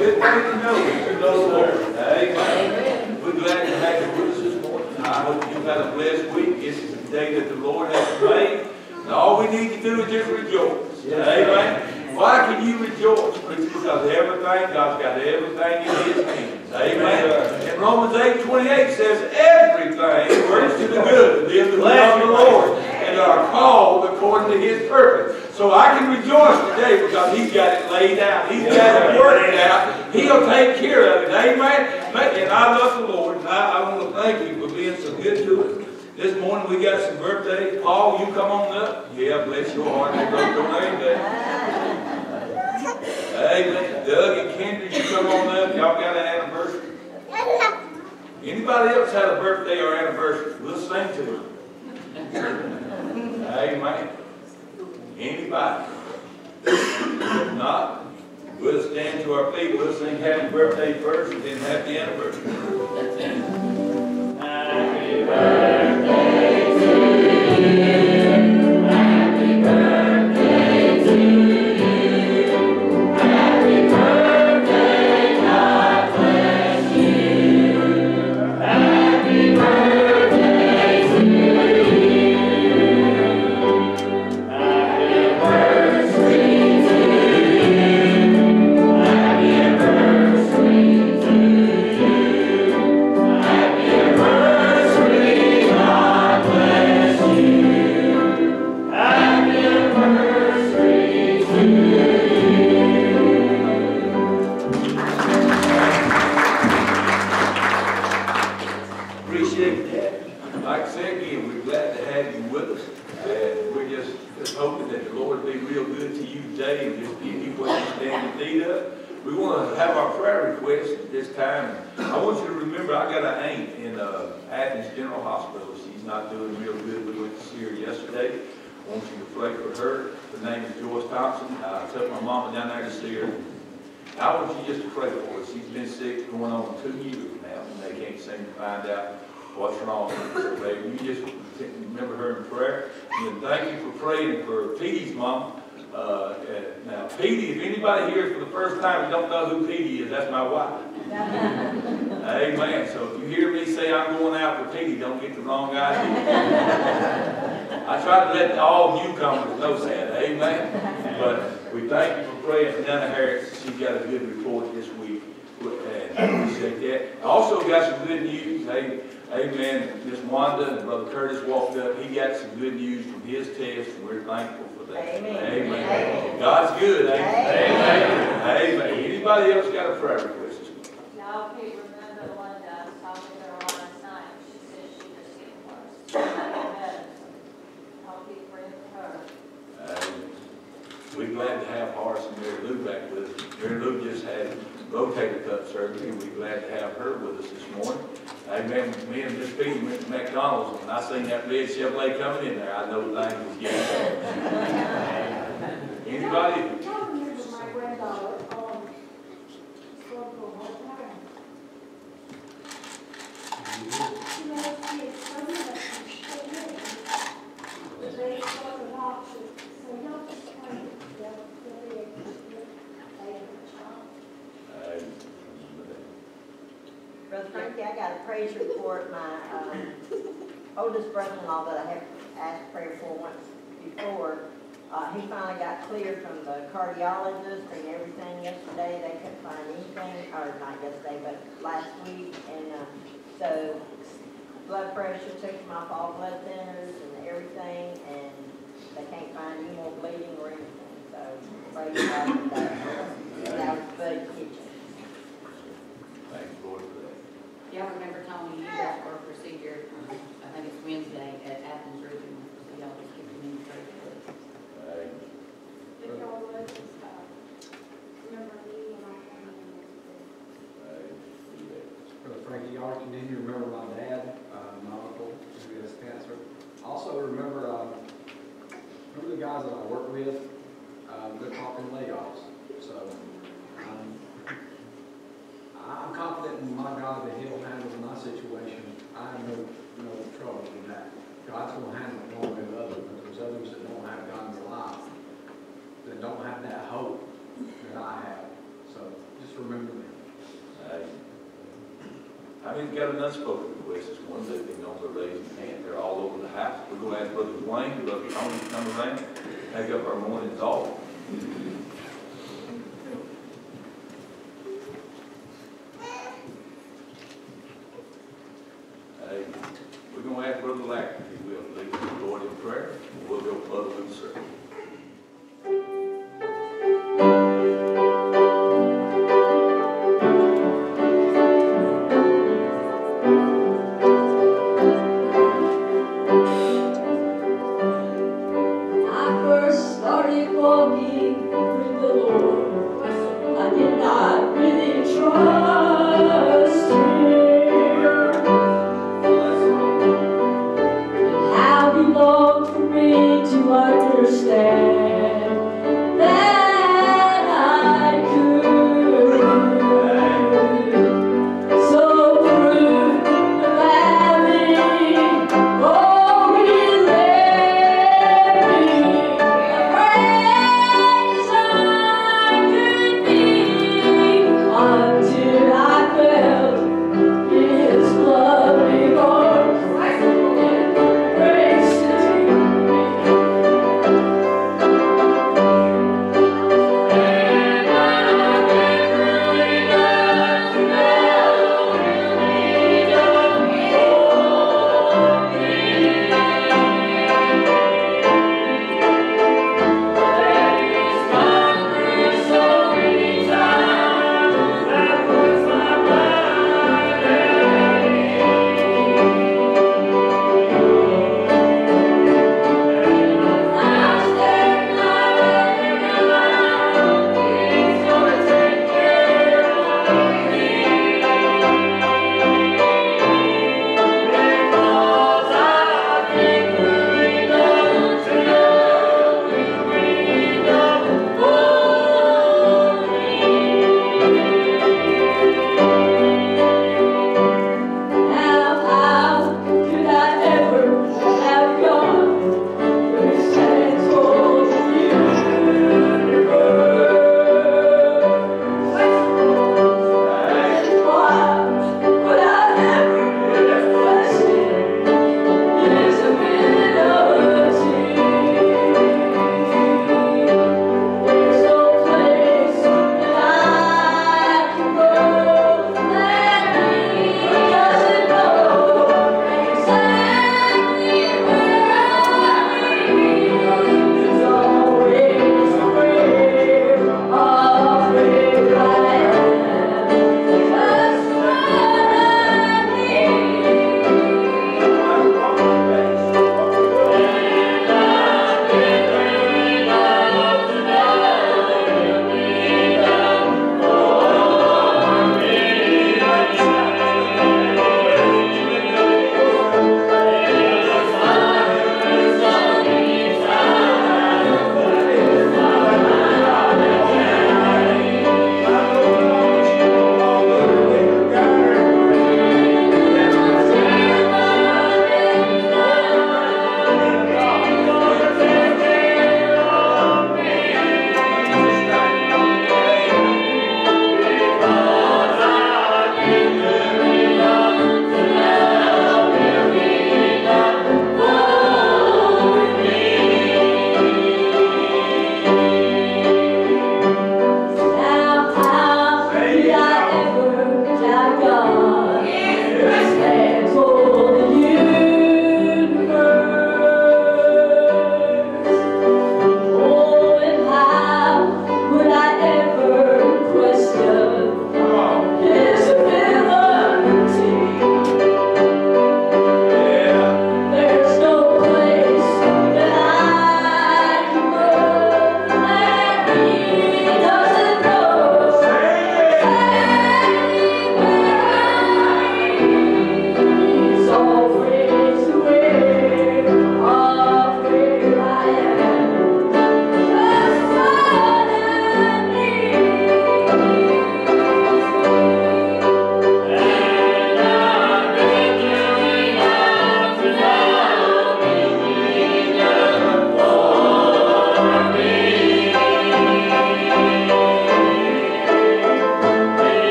good thing to know, that you know the Lord. Amen. We're glad to have you with us this morning. I hope you've had a blessed week. This is the day that the Lord has made. And all we need to do is just rejoice. Amen. Why can you rejoice? Because everything, God's got everything in His hands. Amen. And Romans 8, 28 says, everything works to the good, to them that love the Lord, and are called according to His purpose. So I can rejoice today because He's got it laid out. He's got it worked out. He'll take care of it. Amen. And I love the Lord, and I, I want to thank you for being so good to us. This morning we got some birthdays. Paul, you come on up. Yeah, bless your heart. They. Amen. Doug and Kendra, you come on up. Y'all got an anniversary. Anybody else had a birthday or anniversary? We'll sing to them. Amen. Anybody? If not, we'll stand to our feet. We'll sing happy birthday first and then happy anniversary. Happy birthday this time. I want you to remember, I got an aunt in uh, Athens General Hospital. She's not doing real good. We went to see her yesterday. I want you to pray for her. Her name is Joyce Thompson. I took my mama down there to see her. I want you just to pray for her. She's been sick going on two years now, and they can't seem to find out what's wrong. So, baby, you just remember her in prayer. And thank you for praying for Petey's mom. Uh, now, Petey, if anybody here for the first time and don't know who Petey is, that's my wife. Amen. So if you hear me say I'm going out with Petey, don't get the wrong idea. I try to let all newcomers know that. Amen. But we thank you for praying for Donna Harris. She's got a good report this week. And I appreciate that. I also got some good news. Hey, amen. Miss Wanda and Brother Curtis walked up. He got some good news from his test, and we're thankful for that. Amen. Amen. Amen. God's good. Amen. Amen. Amen. Anybody else got a prayer request? Y'all can remember Linda, I was talking to her last night, she said she just getting worse. We're glad to have Horace and Mary Lou back with us. Mary Lou just had rotator cuff surgery. We're glad to have her with us this morning. Amen. Me and Miss Petey went to McDonald's, and I seen that red Chevrolet coming in there. I know things was getting. Anybody? Brother Frankie, I got a praise report. My um, oldest brother-in-law that I have asked prayer for once before, uh, he finally got cleared from the cardiologist and everything yesterday. They couldn't find anything, or not yesterday, but last week. And uh, so blood pressure, took him off all blood thinners everything, and they can't find any more bleeding or anything. So praise God that. And that was Bud Kitchen. Thank you, Lord, for that. Y'all remember Tony, you guys for a procedure, um, I think it's Wednesday at Athens Regional, so y'all just keep him in prayer. please. Uh, If y'all would, just, uh, remember me when I came in. uh, do that. Brother Frankie, y'all continue to remember my dad, uh, Michael, who has cancer. Also remember, uh, remember the guys that I work with, um, they're talking layoffs. So, um, I'm confident in my God that he'll handle my situation. I have no, no trouble with that. God's gonna handle it one way or the other, but there's others that don't have God in their life, that don't have that hope that I have. So just remember we've got an unspoken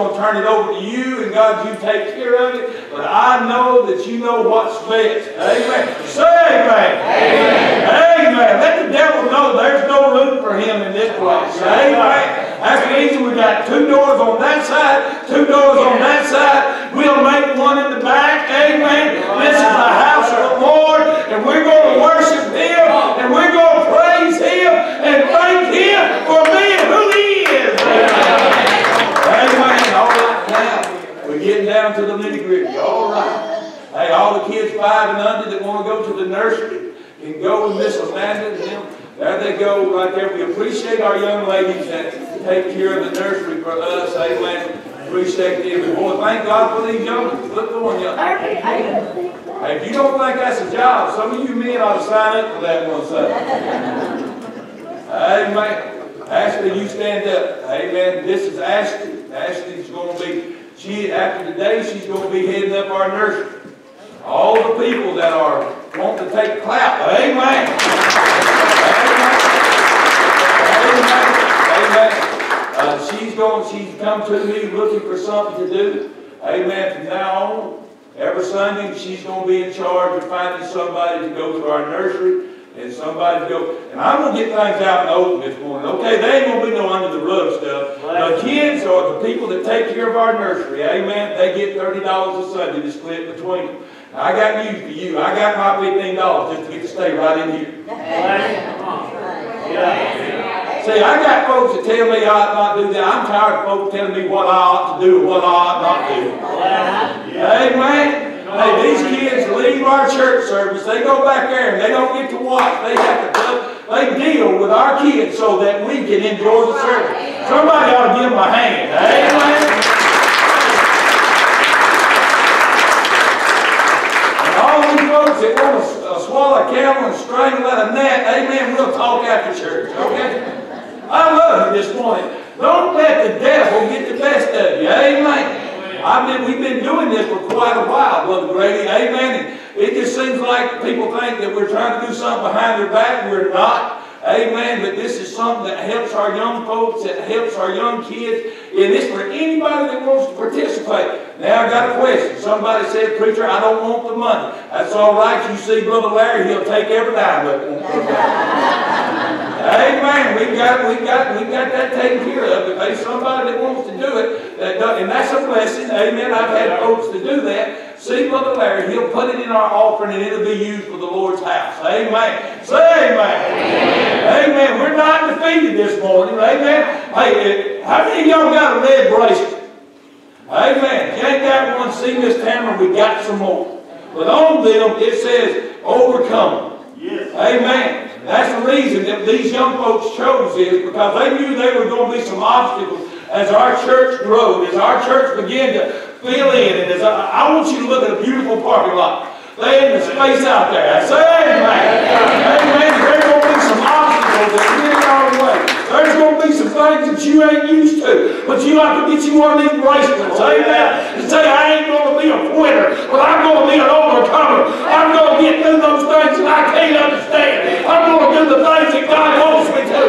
going to turn it over to you, and God, you take care of it. But I know that you know what's best. Amen. Say amen. Amen. Amen. Let the devil know there's no room for him in this place. Amen. That's the reason we got two doors on that side, two doors on that side. We'll make one in the back. Amen. This is the house of the Lord, and we're going to worship Him, and we're going to praise Him, and thank Him for being who He is. Amen. All right, now we're getting down to the nitty gritty. All right. Hey, all the kids five and under that want to go to the nursery and go with Miss Amanda and them. There they go, right there. We appreciate our young ladies that take care of the nursery for us. Amen. Appreciate them. Boy, thank God for these young ones. Look going young. Hey, if you don't think that's a job, some of you men ought to sign up for that one Sunday. Amen. Ashley, you stand up. Amen. This is Ashley. Ashley's going to be, she, after today, she's going to be heading up our nursery. All the people that are wanting to take clap. Amen. Amen. Amen. Uh, she's going, she's come to me looking for something to do. Amen. From now on, every Sunday, she's going to be in charge of finding somebody to go to our nursery and somebody to go. And I'm going to get things out in the open this morning. Okay, they ain't going to be no under the rug stuff. The kids or the people that take care of our nursery, amen, they get $30 a Sunday to split between them. I got news for you. I got my $15 just to get to stay right in here. Yeah. See, I got folks that tell me I ought not do that. I'm tired of folks telling me what I ought to do and what I ought not to do. Amen. Hey, these kids leave our church service, they go back there and they don't get to watch. They have to, they deal with our kids so that we can enjoy the service. Somebody ought to give them a hand. Amen. And all these folks that want to uh, swallow a camel and strangle at a gnat, amen, we'll talk after church, okay? I love you this morning. Don't let the devil get the best of you, amen. I've been, we've been doing this for quite a while, Brother Grady, amen. It just seems like people think that we're trying to do something behind their back. We're not. Amen. But this is something that helps our young folks, that helps our young kids. And it's for anybody that wants to participate. Now I got a question. Somebody said, Preacher, I don't want the money. That's all right. You see Brother Larry, he'll take every dime of it. Amen. We've got, we've, got, we've got that taken care of. If there's somebody that wants to do it, Uh, and that's a blessing. Amen. I've had folks to do that. See Brother Larry, he'll put it in our offering and it'll be used for the Lord's house. Amen. Say amen. Amen. We're not defeated this morning. Amen. Hey, eh, how many of y'all got a red bracelet? Amen. Ain't got one, see Miss Tamara, we got some more. But on them, it says, overcome. Yes. Amen. That's the reason that these young folks chose this because they knew there were going to be some obstacles as our church grew, as our church began to fill in. And as I, I want you to look at a beautiful parking lot. laying in the space out there. I say, amen. Amen. There's going to be some obstacles that get our way. There's going to be some things that you ain't used to. But you have to get you one of these bracelets. Amen. And say, I ain't going to be a quitter, but I'm going to be an overcomer. I'm going to get through those things that I can't understand. I'm going to do the things that God wants me to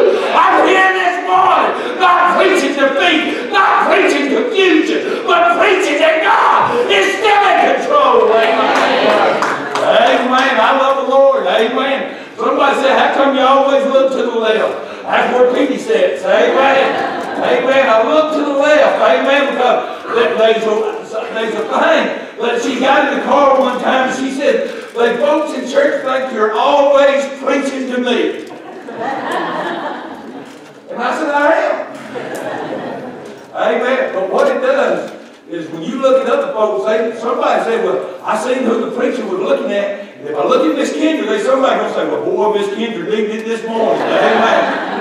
not preaching defeat, not preaching confusion, but preaching that God is still in control. Amen. Amen. I love the Lord. Amen. Somebody said, how come you always look to the left? That's where Petey sits. Amen. Amen. I look to the left. Amen. Because there's a, there's a thing. But she got in the car one time and she said, "But folks in church think you're always preaching to me. And I said, I am. Amen. But what it does is when you look at other folks, they, somebody say, well, I seen who the preacher was looking at. And if I look at Miss Kendra, they somebody gonna say, well, boy, Miss Kendra needed it this morning. Amen.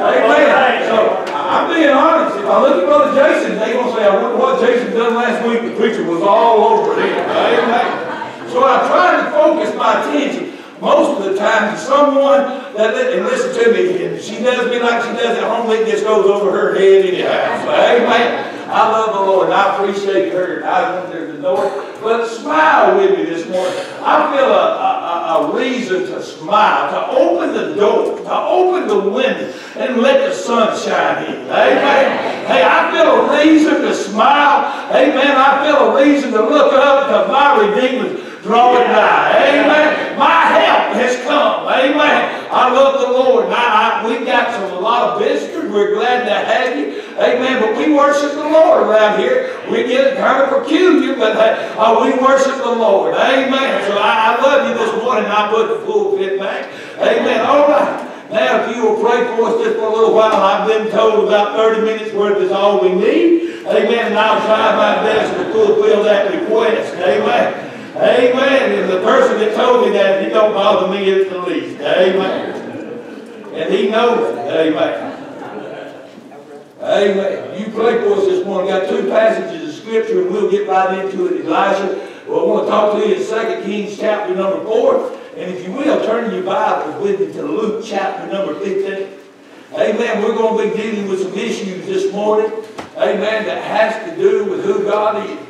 Amen. So I'm being honest. If I look at Brother Jason, they gonna say, I wonder what Jason done last week. The preacher was all over him. Amen. So I try to focus my attention most of the time someone that, and listen to me, and she does me like she does at home, it just goes over her head anyhow. Amen. I love the Lord, I appreciate her. I went to know her. But smile with me this morning. I feel a, a, a, reason to smile, to open the door, to open the window, and let the sun shine in. Amen. Hey, I feel a reason to smile. Amen. I feel a reason to look up to my Redeemer's drawing nigh. Amen. My help has come. Amen. I love the Lord. I, I, we've got some, a lot of visitors. We're glad to have you. Amen. But we worship the Lord around here. We get kind of peculiar, but uh, we worship the Lord. Amen. So I, I love you this morning. I put the pulpit back. Amen. All right. Now, if you will pray for us just for a little while, I've been told about 30 minutes worth is all we need. Amen. And I'll try my best to fulfill that request. Amen. Amen. And the person that told me that, he don't bother me at the least. Amen. And he knows it. Amen. Amen. You pray for us this morning. Got two passages of scripture, and we'll get right into it. Elijah, well, I want to talk to you in 2 Kings chapter number 4. And if you will, turn your Bibles with me to Luke chapter number 15. Amen. We're going to be dealing with some issues this morning. Amen. That has to do with who God is.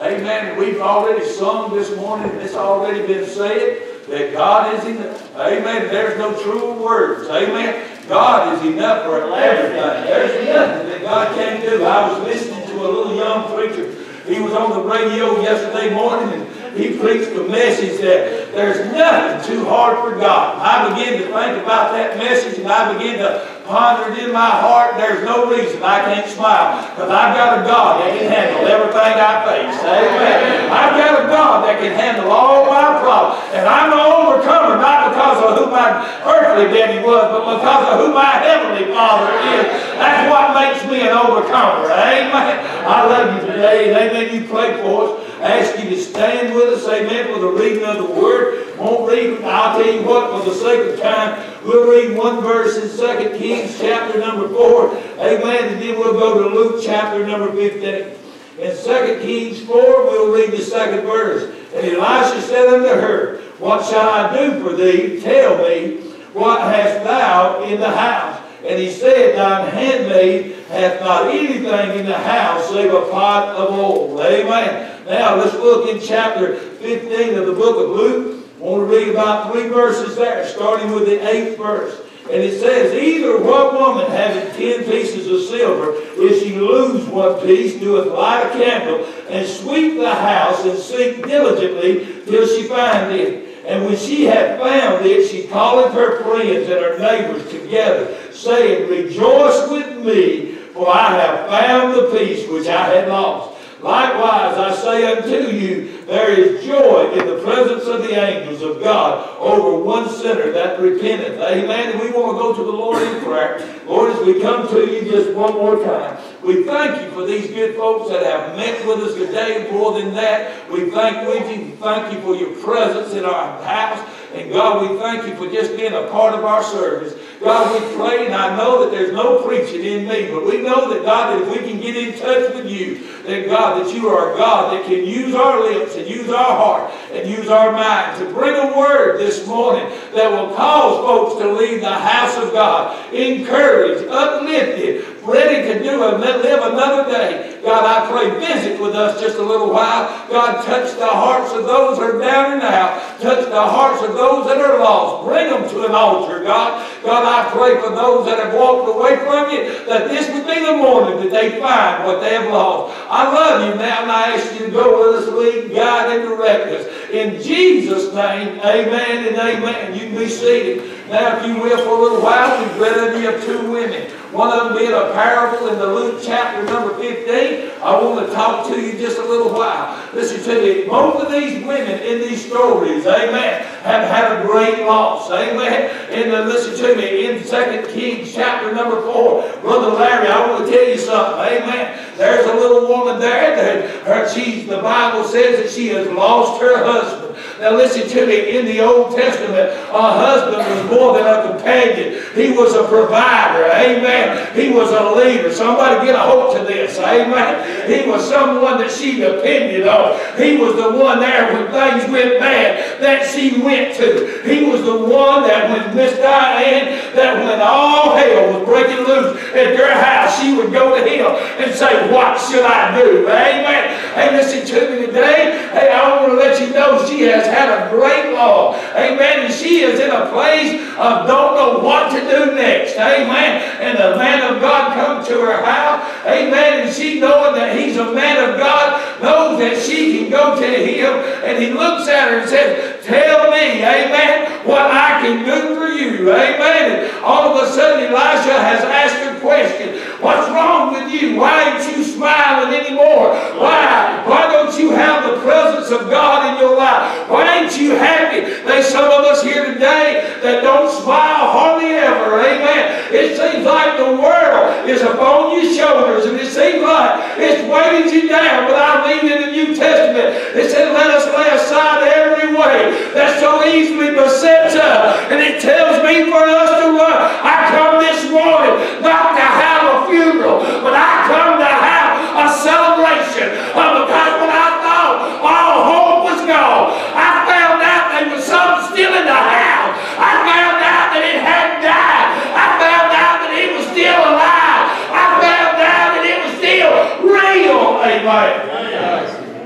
Amen. We've already sung this morning, it's already been said that God is enough. Amen. There's no truer words. Amen. God is enough for everything. There's nothing that God can't do. I was listening to a little young preacher. He was on the radio yesterday morning, and he preached a message that there's nothing too hard for God. I began to think about that message, and I began to ponder it in my heart. There's no reason I can't smile, because I've got a God that can handle everything I face. Amen. I've got a God that can handle all my problems, and I'm an overcomer not because of who my earthly daddy was, but because of who my heavenly Father is. That's what makes me an overcomer. Amen. I love you today, amen. You pray for us. Ask you to stand with us, amen, for the reading of the word. Won't read, I'll tell you what, for the sake of time, we'll read one verse in 2 Kings chapter number 4, amen, and then we'll go to Luke chapter number 15. In 2 Kings 4, we'll read the second verse. And Elisha said unto her, What shall I do for thee? Tell me, what hast thou in the house? And he said, Thine handmaid hath not anything in the house save a pot of oil. Amen. Now let's look in chapter 15 of the book of Luke. I want to read about three verses there, starting with the eighth verse. And it says, Either what woman having ten pieces of silver, if she lose one piece, doeth light a candle, and sweep the house, and seek diligently till she find it. And when she had found it, she calleth her friends and her neighbors together, saying, Rejoice with me, for I have found the piece which I had lost. Likewise, I say unto you, there is joy in the presence of the angels of God over one sinner that repenteth. Amen. And we want to go to the Lord in prayer. Lord, as we come to you just one more time, we thank you for these good folks that have met with us today. More than that, we thank you, thank you for your presence in our house. And God, we thank you for just being a part of our service. God, we pray, and I know that there's no preaching in me, but we know that, God, that if we can get in touch with you, that, God, that you are a God that can use our lips and use our heart and use our mind to bring a word this morning that will cause folks to leave the house of God encouraged, uplifted, ready to do and live another day. God, I pray visit with us just a little while. God, touch the hearts of those that are down and out. Touch the hearts of those that are lost. Bring them to an altar, God. God, I pray for those that have walked away from you, that this would be the morning that they find what they have lost. I love you now, and I ask you to go with us, lead, guide, and direct us. In Jesus' name, amen and amen. You can be seated. Now, if you will, for a little while, we've read unto you of two women. One of them being a parable in the Luke chapter number 15. I want to talk to you just a little while. Listen to me. Both of these women in these stories, amen, have had a great loss. Amen. And uh, listen to me. In 2 Kings chapter number 4, Brother Larry, I want to tell you something. Amen. There's a little woman there that her, she's, the Bible says that she has lost her husband. Now listen to me. In the Old Testament, a husband was more than a companion. He was a provider. Amen. He was a leader. Somebody get a hope to this. Amen. He was someone that she depended on. He was the one there when things went bad that she went to. He was the one that when Miss Diane, that when all hell was breaking loose at their house, she would go to him and say, what should I do? Amen. Hey, listen to me today. Hey, I want to let you know she has had a great law. Amen. And she is in a place of don't know what to do next. Amen. And the man of God come to her house. Amen. And she knowing that he's a man of God, knows that she can go to him. And he looks at her and says, tell me, amen, what I can do for you. Amen. And all of a sudden Elisha has asked a question. What's wrong with you? Why ain't you smiling anymore? Why? Why don't you have the presence of God in your life? Why ain't you happy? There's some of us here today that don't smile hardly ever. Amen. It seems like the world is upon your shoulders and it seems like it's weighing you down. But I read in the New Testament, it said, let us lay aside every way that so easily besets us. And it tells me for us to run. I come this morning not to have a funeral, but I come to have a celebration. Uh, because when I thought all hope was gone, I found out there was something still in the house. I found out that it hadn't died. I found out that it was still alive. I found out that it was still real. Amen.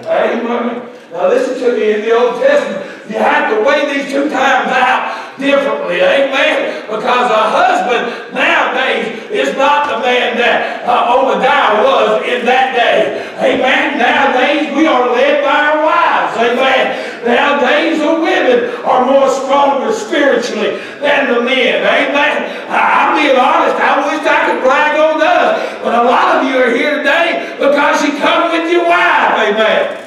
Amen. Now listen to me in the Old Testament. You have to weigh these two times out differently. Amen. Because a husband nowadays is not the man that uh, Obadiah was in that day. Amen. Nowadays we are led by our wives. Amen. Nowadays the women are more stronger spiritually than the men. Amen. I, I'm being honest. I wish I could brag on us. But a lot of you are here today because you come with your wife. Amen.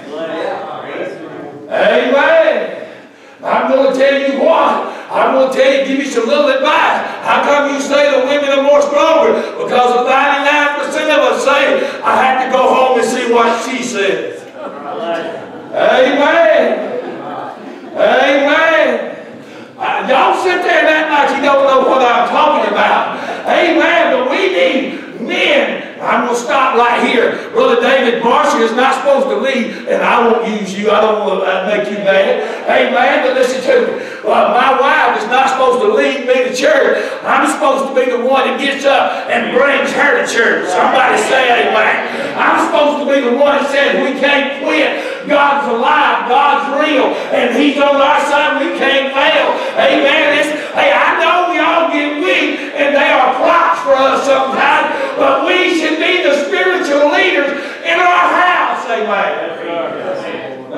Amen. I'm going to tell you what. I'm going to tell you, give you some little advice. How come you say the women are more stronger? Because 99% of us say, I have to go home and see what she says. Amen. Amen. Uh, y'all sit there and act like you don't know what I'm talking about. Amen. But we need men. I'm going to stop right here. Brother David Marshall is not supposed to lead, and I won't use you. I don't want to make you mad. Amen. But listen to me. Uh, my wife is not supposed to lead me to church. I'm supposed to be the one that gets up and brings her to church. Somebody say amen. I'm supposed to be the one that says we can't quit. God's alive. God's real. And He's on our side. We can't fail. Amen. It's, hey, I know we all get weak, and they are props for us sometimes, but we should be the spiritual leaders in our house. Amen.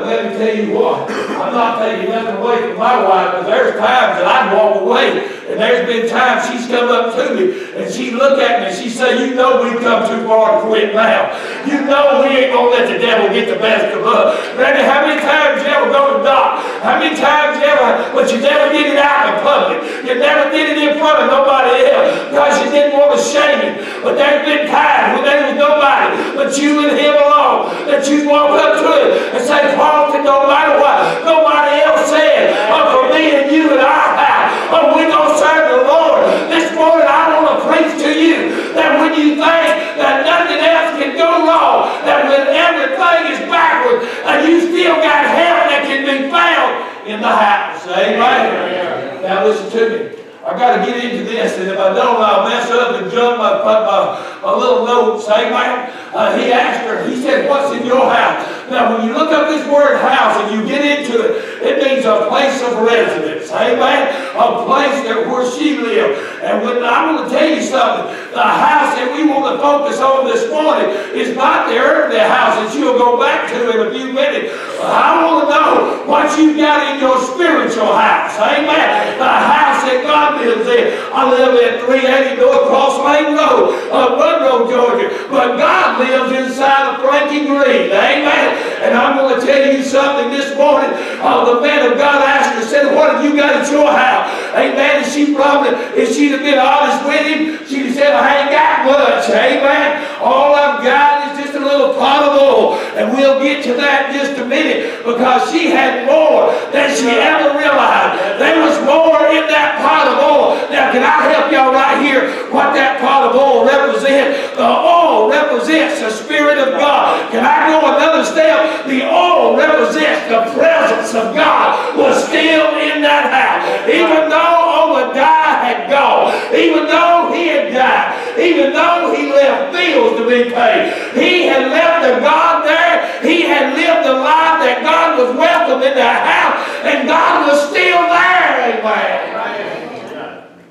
Let me tell you what, I'm not taking nothing away from my wife, but there's times that I'd walk away, and there's been times she's come up to me, and she look at me and she say, you know we've come too far to quit now. You know we ain't gonna let the devil get the best of us. Randy, how many times you ever go to doc? How many times you ever, but you never did it out in public. You never did it in front of nobody else, because you didn't want to shame him. But there's been times when there was nobody but you and him alone, that you walk up to him and say, Paul, no matter what nobody else said, but for me and you and house, but we gonna serve the Lord. This morning I want to preach to you that when you think that nothing else can go wrong, that when everything is backwards, and you still got help that can be found in the house. Amen. Now listen to me. I got to get into this, and if I don't, I'll mess up and jump my, my, a little note, amen. Uh, he asked her, he said, what's in your house? Now, when you look up this word house and you get into it, it means a place of residence, amen. A place that where she lived. And when I'm going to tell you something, the house that we want to focus on this morning is not the earthly house that you'll go back to in a few minutes. I want to know what you got in your spiritual house, amen. The house that God lives in. I live at 380 North Cross Lane Road, uh, Monroe, Georgia. But God lives inside of Frankie Green. Amen. And I'm going to tell you something this morning. Uh, the man of God asked her, said, What have you got at your house? Amen. And she probably, if she'd have been honest with him, she'd have said, I ain't got much. Amen. All I've got is just a little pot of oil. And we'll get to that in just a minute because she had more than she ever realized. There was more in that pot of oil. Now, can I help y'all right here what that pot of oil represents? The oil represents the Spirit of God. Can I go another step? The oil represents the presence of God was still in that house. Even though Obadiah had gone, even though he had died, even though he left bills to be paid, he had left the God there. He had lived a life that God was welcome in that house, and God was still there. Amen.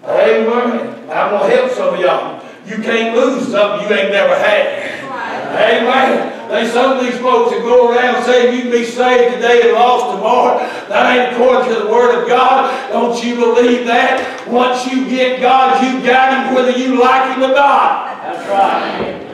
Amen. I'm going to help some of y'all. You can't lose something you ain't never had. Amen. They some of these folks that go around saying you can be saved today and lost tomorrow. That ain't according to the Word of God. Don't you believe that? Once you get God, you got Him whether you like Him or not. That's right.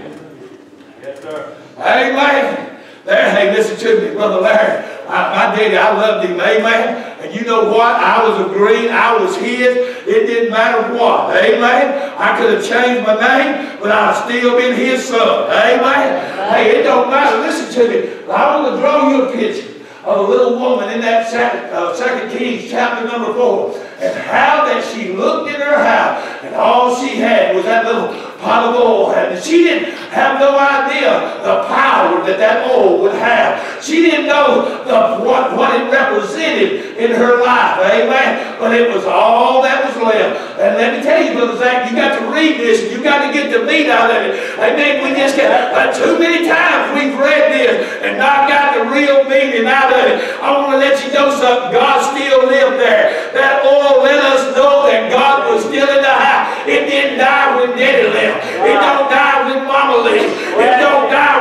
Yes, sir. Amen. There, hey, listen to me, Brother Larry. I, my daddy, I loved him, amen. And you know what? I was agreeing, I was his. It didn't matter what, amen. I could have changed my name, but I'd still been his son, amen. Hey, it don't matter. Listen to me. I want to draw you a picture of a little woman in that second, uh, second Kings chapter number four. And how that she looked in her house, and all she had was that little pot of oil. And she didn't have no idea the power that that oil would have. She didn't know the, what, what it represented in her life. Amen. But it was all that was left. And let me tell you, Brother Zach, you got to read this you got to get the meat out of it. Amen. We just get uh, too many times we've read this and not got the real meaning out of it. I want to let you know something. God still lived there. That oil let us know that God was still in the house. It didn't die when Daddy left. It don't die Mama left. It don't die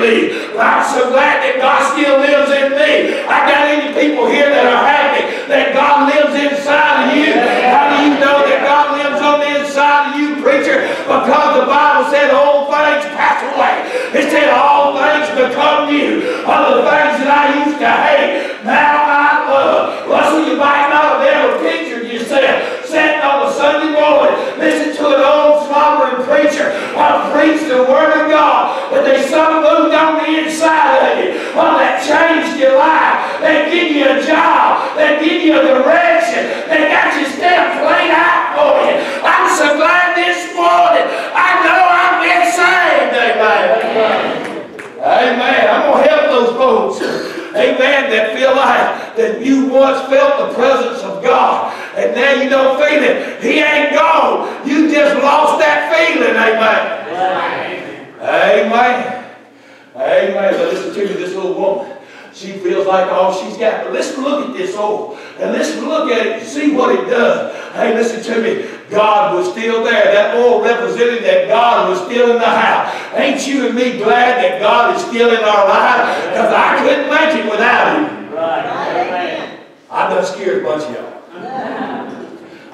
left. I'm so glad that God still lives in me. I got any people here that are happy that God lives inside of you. How do you know that God lives on the inside of you, preacher? Because the Bible said old things pass away. It said all things become new. All the things that I used to hate, now I love. Russell, you might preach the Word of God, but there's some moved on the inside of you well, that changed your life, They give you a job, They give you a direction, They got your steps laid out for you. I'm so glad this morning I know I've been saved. Amen. Amen. I'm going to help those folks. Amen. That feel like that you once felt the presence of God and now you don't feel it. He ain't gone. You just lost that feeling. Amen. Amen. Amen. But listen to me, this little woman. She feels like all she's got. But let's look at this oil. And let's look at it see what it does. Hey, listen to me. God was still there. That oil represented that God was still in the house. Ain't you and me glad that God is still in our lives? Because I couldn't make it without Him. Right. Amen. I done scared a bunch of y'all.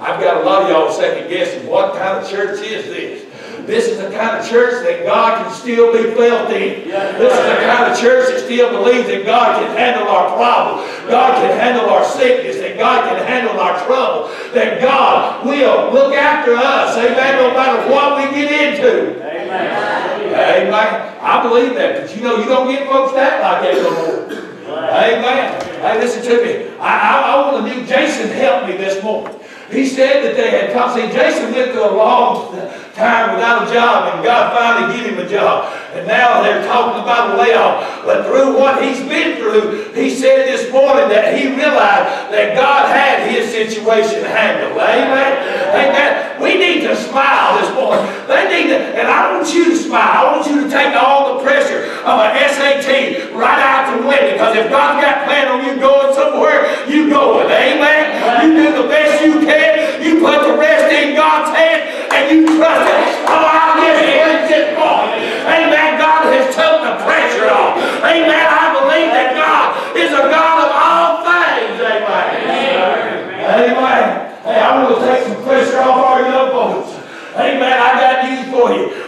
I've got a lot of y'all second guessing what kind of church is this? This is the kind of church that God can still be felt in. This is the kind of church that still believes that God can handle our problems, God can handle our sickness, that God can handle our trouble, that God will look after us. Amen. No matter what we get into. Amen. Amen. I believe that, but you know you don't get folks that like that no more. Amen. Hey, listen to me. I, I, I want to do, Jason to help me this morning. He said that they had come, see, Jason went through a long time without a job, and God finally gave him a job. And now they're talking about a layoff. But through what he's been through, he said this morning that he realized that God had his situation handled. Amen. Amen. We need to smile this morning. They need to, and I want you to smile. I want you to take all the pressure of an SAT right out the window. Because if God's got plan on you going somewhere, you go going. Amen. You do the best you can. You put the rest in God's hand and you trust it. Oh,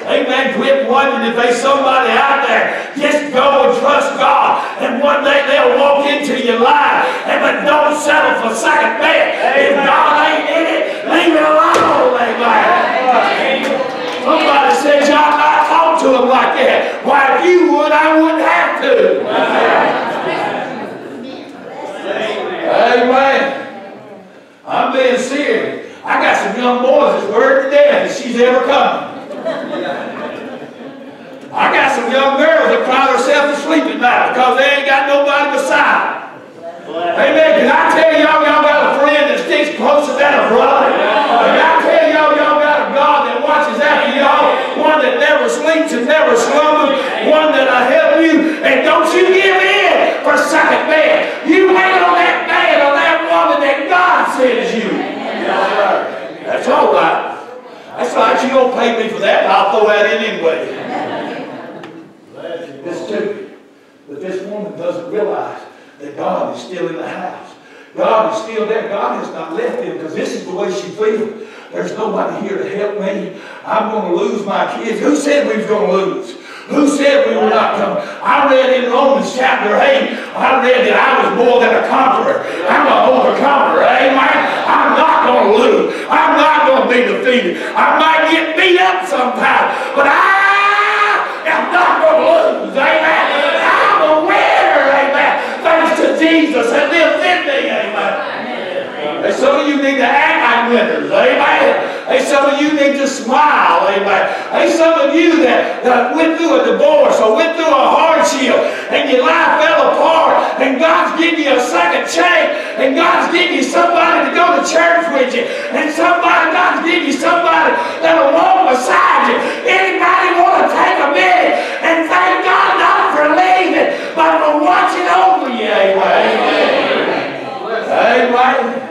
Amen. Quit wondering if there's somebody out there. Just go and trust God. And one day they'll walk into your life. And but don't settle for second best. If God ain't in it, leave it alone. Amen. Somebody said, John, I talk to him like that. Why, if you would, I wouldn't have to. Amen. I'm being serious. I got some young boys that's worried to death if she's ever coming. I got some young girls that cry themselves to sleep at night because they ain't got nobody beside. Amen. Can I tell y'all, y'all got a friend that sticks closer than a brother? Can I tell y'all, y'all got a God that watches after y'all? One that never sleeps and never slumbers. One that'll help you. And don't you give in for second man. You wait on that man or that woman that God sends you. That's all right. That's right. You don't pay me for that, I'll throw that in anyway. This too. But this woman doesn't realize that God is still in the house. God is still there. God has not left him because this is the way she feels. There's nobody here to help me. I'm going to lose my kids. Who said we was going to lose? Who said we were not coming? I read in Romans chapter 8, I read that I was more than a conqueror. I'm an overcomer. Amen. I'm not going to lose. I'm not going to be defeated. I might get beat up sometime, but I am not going to lose. Amen. I'm a winner. Amen. Thanks to Jesus that lives in me. Amen. And some of you need to act like winners. Amen. Hey, some of you need to smile. Amen. Hey, some of you that, that went through a divorce or went through a hardship and your life fell apart and God's giving you a second chance and God's giving you somebody to go to church with you and somebody, God's giving you somebody that'll walk beside you. Anybody want to take a minute and thank God not for leaving, but for watching over you. Amen. Amen.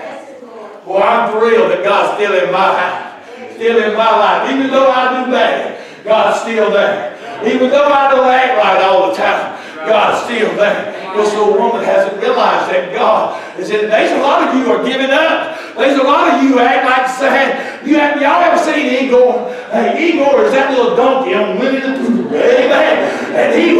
Boy, I'm thrilled that God's still in my house, still in my life. Even though I do bad, God's still there. Even though I don't act right all the time, God's still there. This little woman hasn't realized that God is in. There's a lot of you are giving up. There's a lot of you act like sad. You have, y'all ever seen Eeyore? Hey, Eeyore is that little donkey on Winnie the Pooh. Amen. And he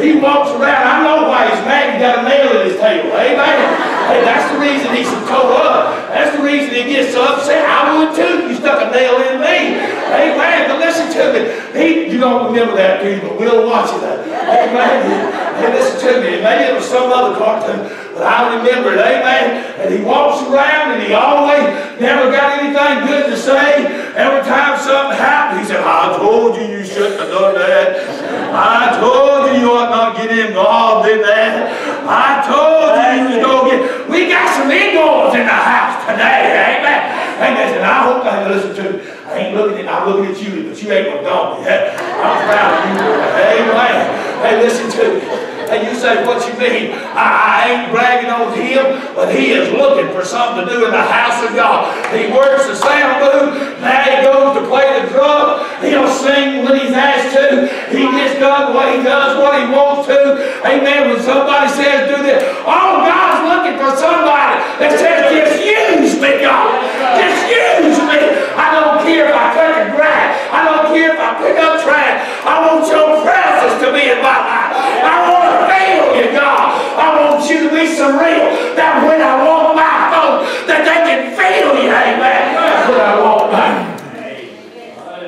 he walks around. I know why he's mad. He got a nail in his tail. Amen. Hey, that's the reason he's so tore up. That's the reason he gets so upset. I would too. You stuck a nail in me. Amen. But listen to me. He, you don't remember that, do you? But we'll watch it. Amen. Hey, listen to me. Maybe it was some other cartoon, but I remember it. Amen. And he walks around and he always never got anything good to say. Every time something happened, he said, I told you you shouldn't have done that. I told you you ought not get involved in that. I told you you to get. We got some Eeyores in the house today. Amen. And listen, I hope I listen to me. I ain't looking at, I'm looking at you, but you ain't gonna no donkey. I'm proud of you. Amen. Hey, listen to me. And you say, what you mean? I, ain't bragging on him, but he is looking for something to do in the house of God. He works the sound booth. Now he goes to play the drum. He'll sing when he's asked to. He gets done what he does, what he wants to. Amen. When somebody says, do this. Oh, God's looking for somebody that says, just use me, God. Just use me. I don't care if I cut the grass. I don't care if I pick up trash. I want your presence to be in my life. I want to feel God. I want you to be surreal. That when I walk by folks, that they can feel you. Amen. That's what I want, man.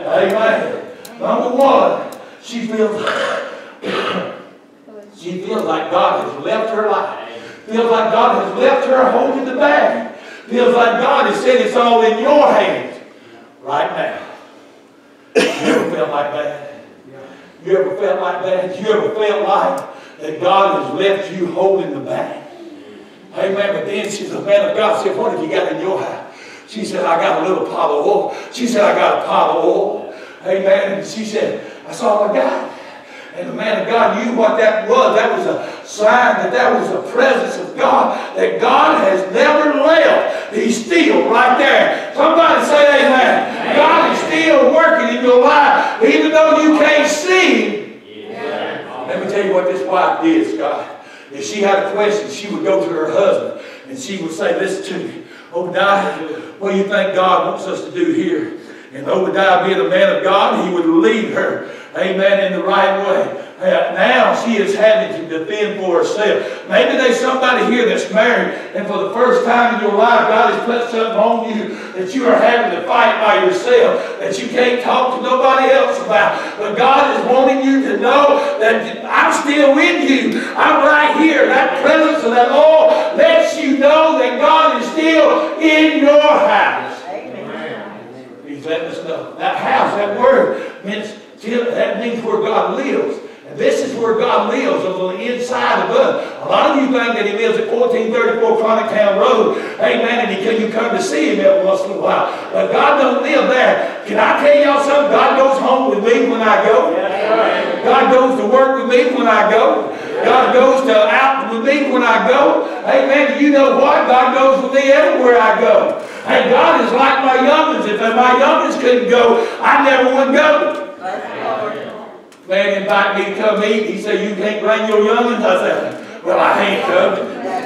Amen. Number one, she feels she feels like God has left her life. Feels like God has left her holding the bag. Feels like God has said it's all in your hands. right now. You ever felt like that? You ever felt like that? You ever felt like that God has left you holding the bag? Amen. But then she's a man of God said, what have you got in your house? She said, I got a little pile of oil. She said, I got a pile of oil. Amen. And she said, that's all I got. And the man of God knew what that was. That was a sign that that was the presence of God, that God has never left. He's still right there. Somebody say amen. God is still working in your life, even though you can't see. Let me tell you what this wife did, Scott. If she had a question, she would go to her husband and she would say, listen to me. Oh, Obadiah, what do you think God wants us to do here? And Obadiah being a man of God, he would lead her, amen, in the right way. Uh, now she is having to defend for herself. Maybe there's somebody here that's married, and for the first time in your life, God has put something on you that you are having to fight by yourself, that you can't talk to nobody else about. But God is wanting you to know that I'm still with you. I'm right here. That presence of that Lord lets you know that God is still in your house. Letting us know. That house, that word, means, that means where God lives. And this is where God lives, on the inside of us. A lot of you think that He lives at 1434 Chronic Town Road. Amen. And he, can you come to see Him every once in a while. But God don't live there. Can I tell y'all something? God goes home with me when I go. God goes to work with me when I go. God goes to out with me when I go. Amen. You know what? God goes with me everywhere I go. And God is like my youngins. If my youngins couldn't go, I never would go. Man invite me to come eat. He said, you can't bring your youngins? I said, well, I ain't coming.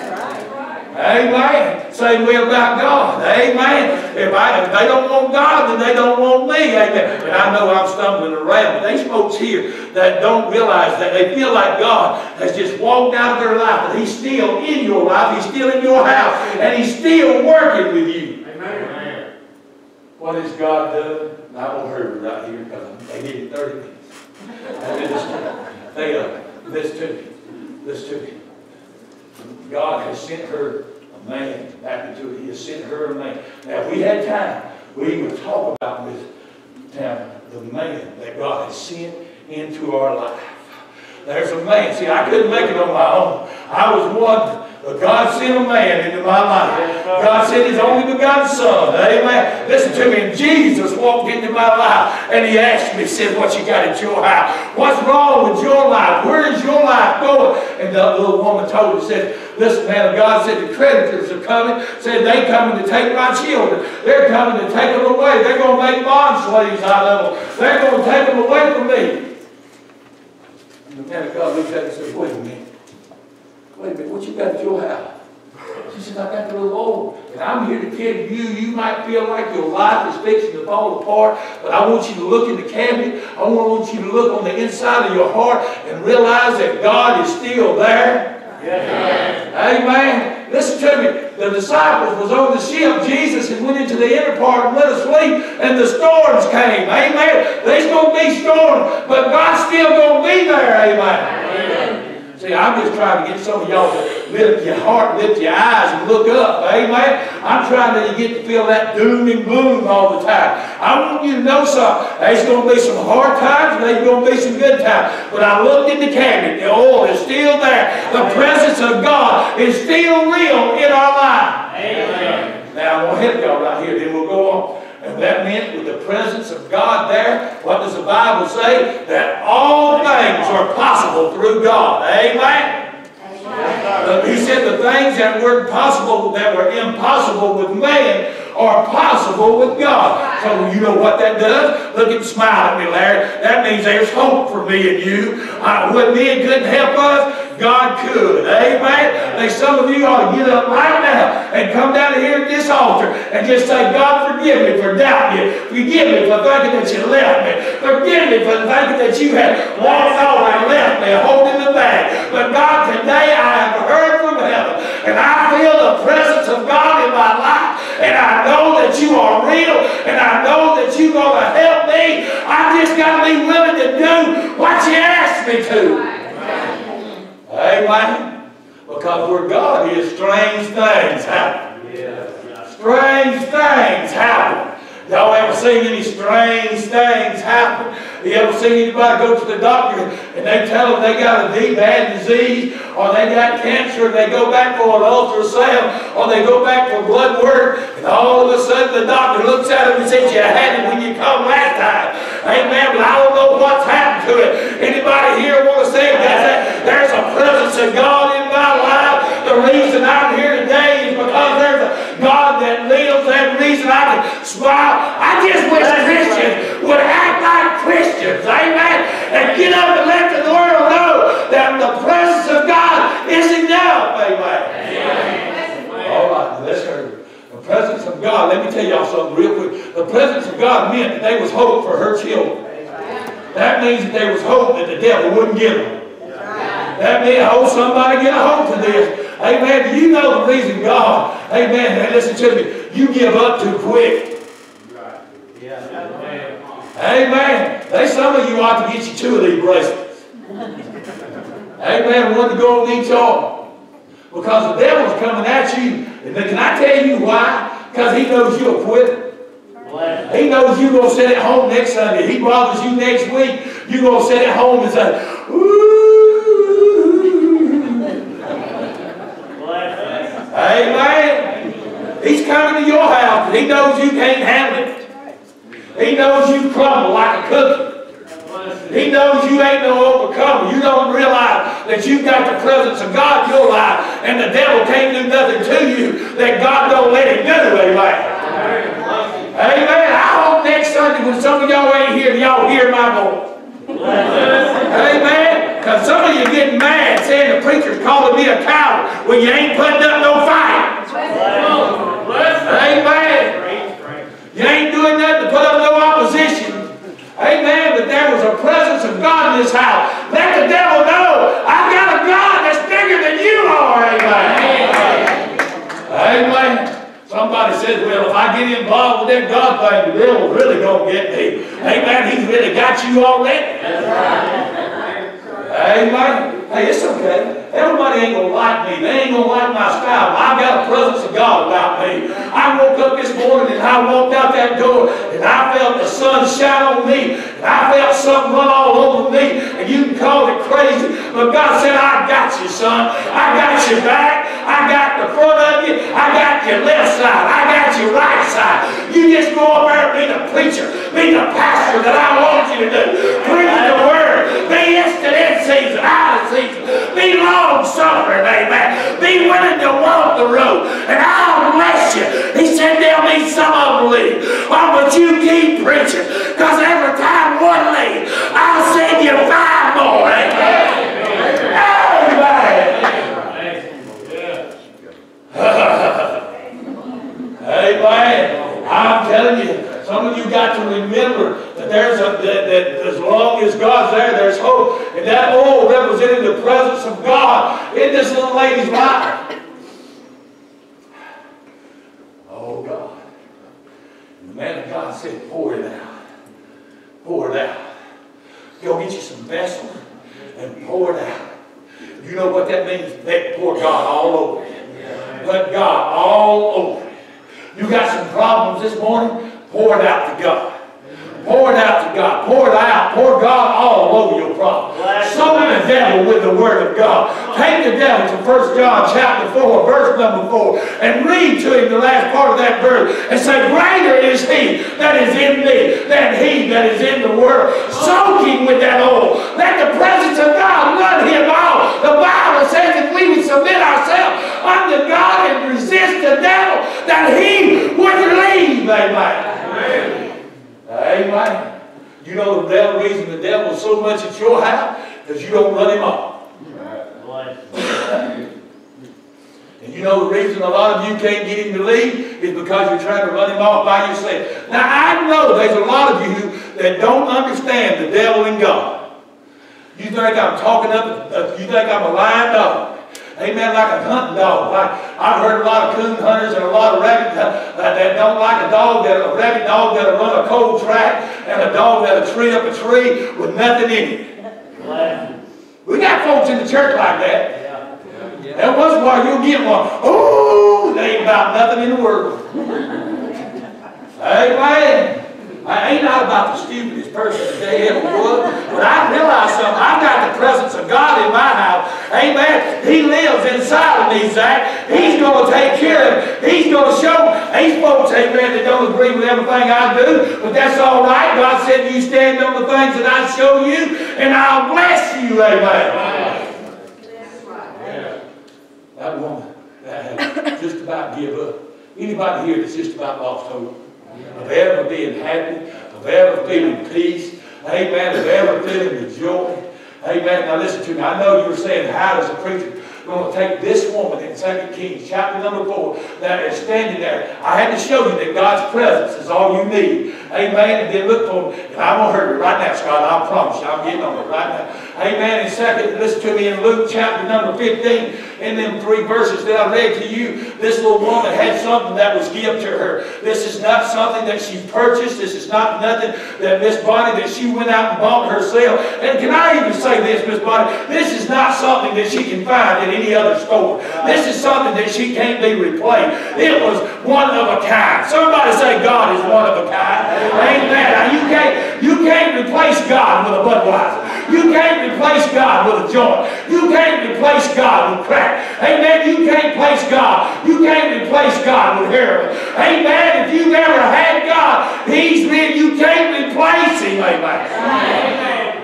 Amen. Same way about God. Amen. If, I, if they don't want God, then they don't want me. Amen. And I know I'm stumbling around. But there's folks here that don't realize that they feel like God has just walked out of their life. But He's still in your life. He's still in your house. And He's still working with you. Amen. What has God done? I won't hurry right here because they need it 30 minutes. They uh, listen to me. Listen to me. God has sent her a man back into it. He has sent her a man. Now, if we had time, we would talk about this town, the man that God has sent into our life. There's a man. See, I couldn't make it on my own. I was one, but God sent a man into my life. God sent His only begotten Son. Amen. Listen to me. And Jesus walked into my life and He asked me, said, What you got at your house? What's wrong with your life? Where is your life going? And the little woman told me, said, Listen, man of God said the creditors are coming. Said they coming to take my children. They're coming to take them away. They're going to make bond slaves out of them. They're going to take them away from me. And the man of God looked at and said, Wait a minute. Wait a minute, what you got at your house? She said, I got the little old. And I'm here to tell you, you might feel like your life is fixing to fall apart, but I want you to look in the cabinet. I want you to look on the inside of your heart and realize that God is still there. Amen. Listen to me. The disciples was on the ship. Jesus had went into the inner part and went asleep, and the storms came. Amen. There's going to be storms, but God's still going to be there. Amen. See, I'm just trying to get some of y'all to lift your heart, lift your eyes, and look up. Amen. I'm trying to get to feel that doom and gloom all the time. I want you to know something. There's going to be some hard times, and there's going to be some good times. But I looked in the cabinet. The oil is still there. The presence of God is still real in our life. Amen. Now, I'm going to help y'all right here, then we'll go on. And that meant with the presence of God there, what does the Bible say? That all things are possible through God. Amen. Uh, He said the things that were possible, that were impossible with man, are possible with God. So you know what that does? Look and smile at me, Larry. That means there's hope for me and you. Uh, when men couldn't help us, God could. Amen. Like some of you ought to get up right now and come down here at this altar and just say, God, forgive me for doubting you. Forgive me for thinking that you left me. Forgive me for thinking that you had walked off and left me holding the bag. But God, today I have heard from heaven and I feel the presence of God in my life. And I know that you are real and I know that you're going to help me. I just got to be willing to do what you asked me to. Amen. Because where God is, strange things happen. Strange things happen. Y'all ever seen any strange things happen? You ever seen anybody go to the doctor and they tell them they got a deep bad disease or they got cancer and they go back for an ultrasound or they go back for blood work and all of a sudden the doctor looks at them and says, you had it when you come last time. Amen, but I don't know what's happened to it. Anybody here want to say that there's a presence of God in my life? The reason I'm here today is because there's a God that lives. That reason I can smile. I just wish Christians would act like Christians. Amen. And get up and let the world know that the presence of God is enough. Amen. All right, let's hear it. The presence of God, let me tell y'all something real quick. The presence of God meant that there was hope for her children. That means that there was hope that the devil wouldn't give them. That means, oh, somebody get a hold to this. Amen. Do you know the reason God, amen, listen to me, you give up too quick. Amen. There's some of you ought to get you two of these bracelets. Amen. One to go on each arm. Because the devil's coming at you. And can I tell you why? Because he knows you'll quit. He knows you're going to sit at home next Sunday. He bothers you next week. You're going to sit at home and say, ooh. Amen. He's coming to your house and he knows you can't handle it. He knows you crumble like a cookie. He knows you ain't no overcomer. You don't realize that you've got the presence of God in your life and the devil can't do nothing to you that God don't let him do. Amen. Amen. I hope next Sunday when some of y'all ain't here, y'all hear my voice. Amen. Because some of you getting mad saying the preacher's calling me a coward when you ain't putting up no fight. Amen. You ain't doing nothing to put up no opposition. Amen. But there was a presence of God in this house. Let the devil know I've got a God that's bigger than you are. Amen. Somebody says, well, if I get involved with that God thing, the devil's really go to get me. Amen. He's really got you already. Amen. Hey, it's okay. Everybody ain't gonna like me. They ain't gonna like my style. I've got a presence of God about me. I woke up this morning and I walked out that door and I felt the sun shine on me. And I felt something run all over me. And you can call it crazy. But God said, I got you, son. I got your back. I got the front you. Got your left side. I got your right side. You just go up there and be the preacher. Be the pastor that I want you to do. Preach the word. Be instant in season, out of season. Be long suffering, amen. Be willing to walk the road. And I'll bless you. He said there'll be some of them leave. Oh, but you keep preaching. Because every time one leaves, I'll send you five more. Amen. Amen. I'm telling you, some of you got to remember that there's a that, that as long as God's there, there's hope. And that oil represented the presence of God in this little lady's life. Oh God. And the man of God said, pour it out. Pour it out. Go get you some vessel and pour it out. You know what that means? Let pour God all over. Let God all over. You got some problems this morning? Pour it out to God. Pour it out to God. Pour it out. Pour God all over your problem. Sow the devil with the word of God. Take the devil to 1 John chapter 4, verse number 4, and read to him the last part of that verse and say, Greater is he that is in me than he that is in the world. Soak him with that oil. Let the presence of God run him out. The Bible says if we would submit ourselves unto God and resist the devil, that he would leave. Amen. Amen. You know the devil, reason the devil's so much at your house? Because you don't run him off. And you know the reason a lot of you can't get him to leave is because you're trying to run him off by yourself. Now I know there's a lot of you that don't understand the devil and God. You think I'm talking up, uh, you think I'm a lying dog. Amen, like a hunting dog. Like, I've heard a lot of coon hunters and a lot of rabbit uh, that don't like a dog, that a rabbit dog that'll run a cold track and a dog that'll tree up a tree with nothing in it. We got folks in the church like that. That once in a while you'll get one. Oh, they ain't about nothing in the world. Amen. I ain't not about the stupidest person they ever was, but I realize something. I've got the presence of God in my house. Amen. He lives inside of me, Zach. He's going to take care of it. He's going to show. These folks, amen, that don't agree with everything I do, but that's all right. God said you stand on the things that I show you, and I'll bless you. Amen. Yeah. That woman that had just about give up. Anybody here that's just about lost hope? Of ever being happy, of ever feeling peace, amen, of ever feeling the joy. Amen. Now listen to me. I know you were saying, how does a preacher going to take this woman in 2 Kings chapter number 4 that is standing there. I had to show you that God's presence is all you need. Amen. And then look for me. And I'm going to hurt you right now, Scott. I promise you. I'm getting on it right now. Amen. And second, listen to me in Luke chapter number 15 in them three verses that I read to you, this little woman had something that was given to her. This is not something that she purchased. This is not nothing that Miss Bonnie, that she went out and bought herself. And can I even say this, Miss Bonnie? This is not something that she can find in any other store. This is something that she can't be replaced. It was one of a kind. Somebody say God is one of a kind. Amen. Now you can't, you can't replace God with a Budweiser. You can't replace God with a joint. You can't replace God with crack. Amen. You can't replace God. You can't replace God with heroin. Amen. If you've ever had God, He's been, you can't replace Him. Amen. Amen.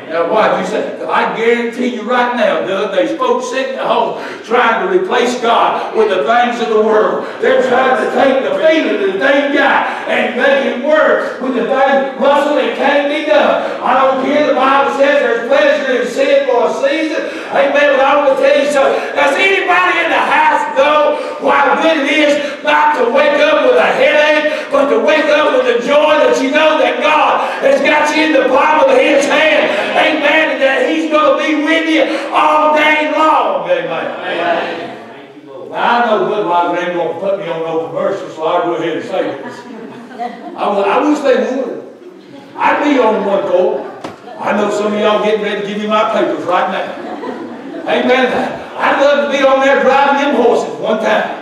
Now, why? You say, I guarantee you right now, Doug, there's folks sitting at home trying to replace God with the things of the world. They're trying to take the feeling that they got and make it work with the things, Russell, it can't be done. I don't care. The Bible says there's pleasure in sin for a season. Amen. But I want to tell you something. Does anybody in the house know why good it is not to wake up with a headache, but to wake up with the joy that you know that God has got you in the palm of His hand? To be with you all day long. Amen. Amen. Now, I know Budweiser ain't going to put me on no commercial, so I'll go ahead and say this. I, will, I wish they would. I'd be on one call. I know some of y'all getting ready to give me my papers right now. Amen. I'd love to be on there driving them horses one time.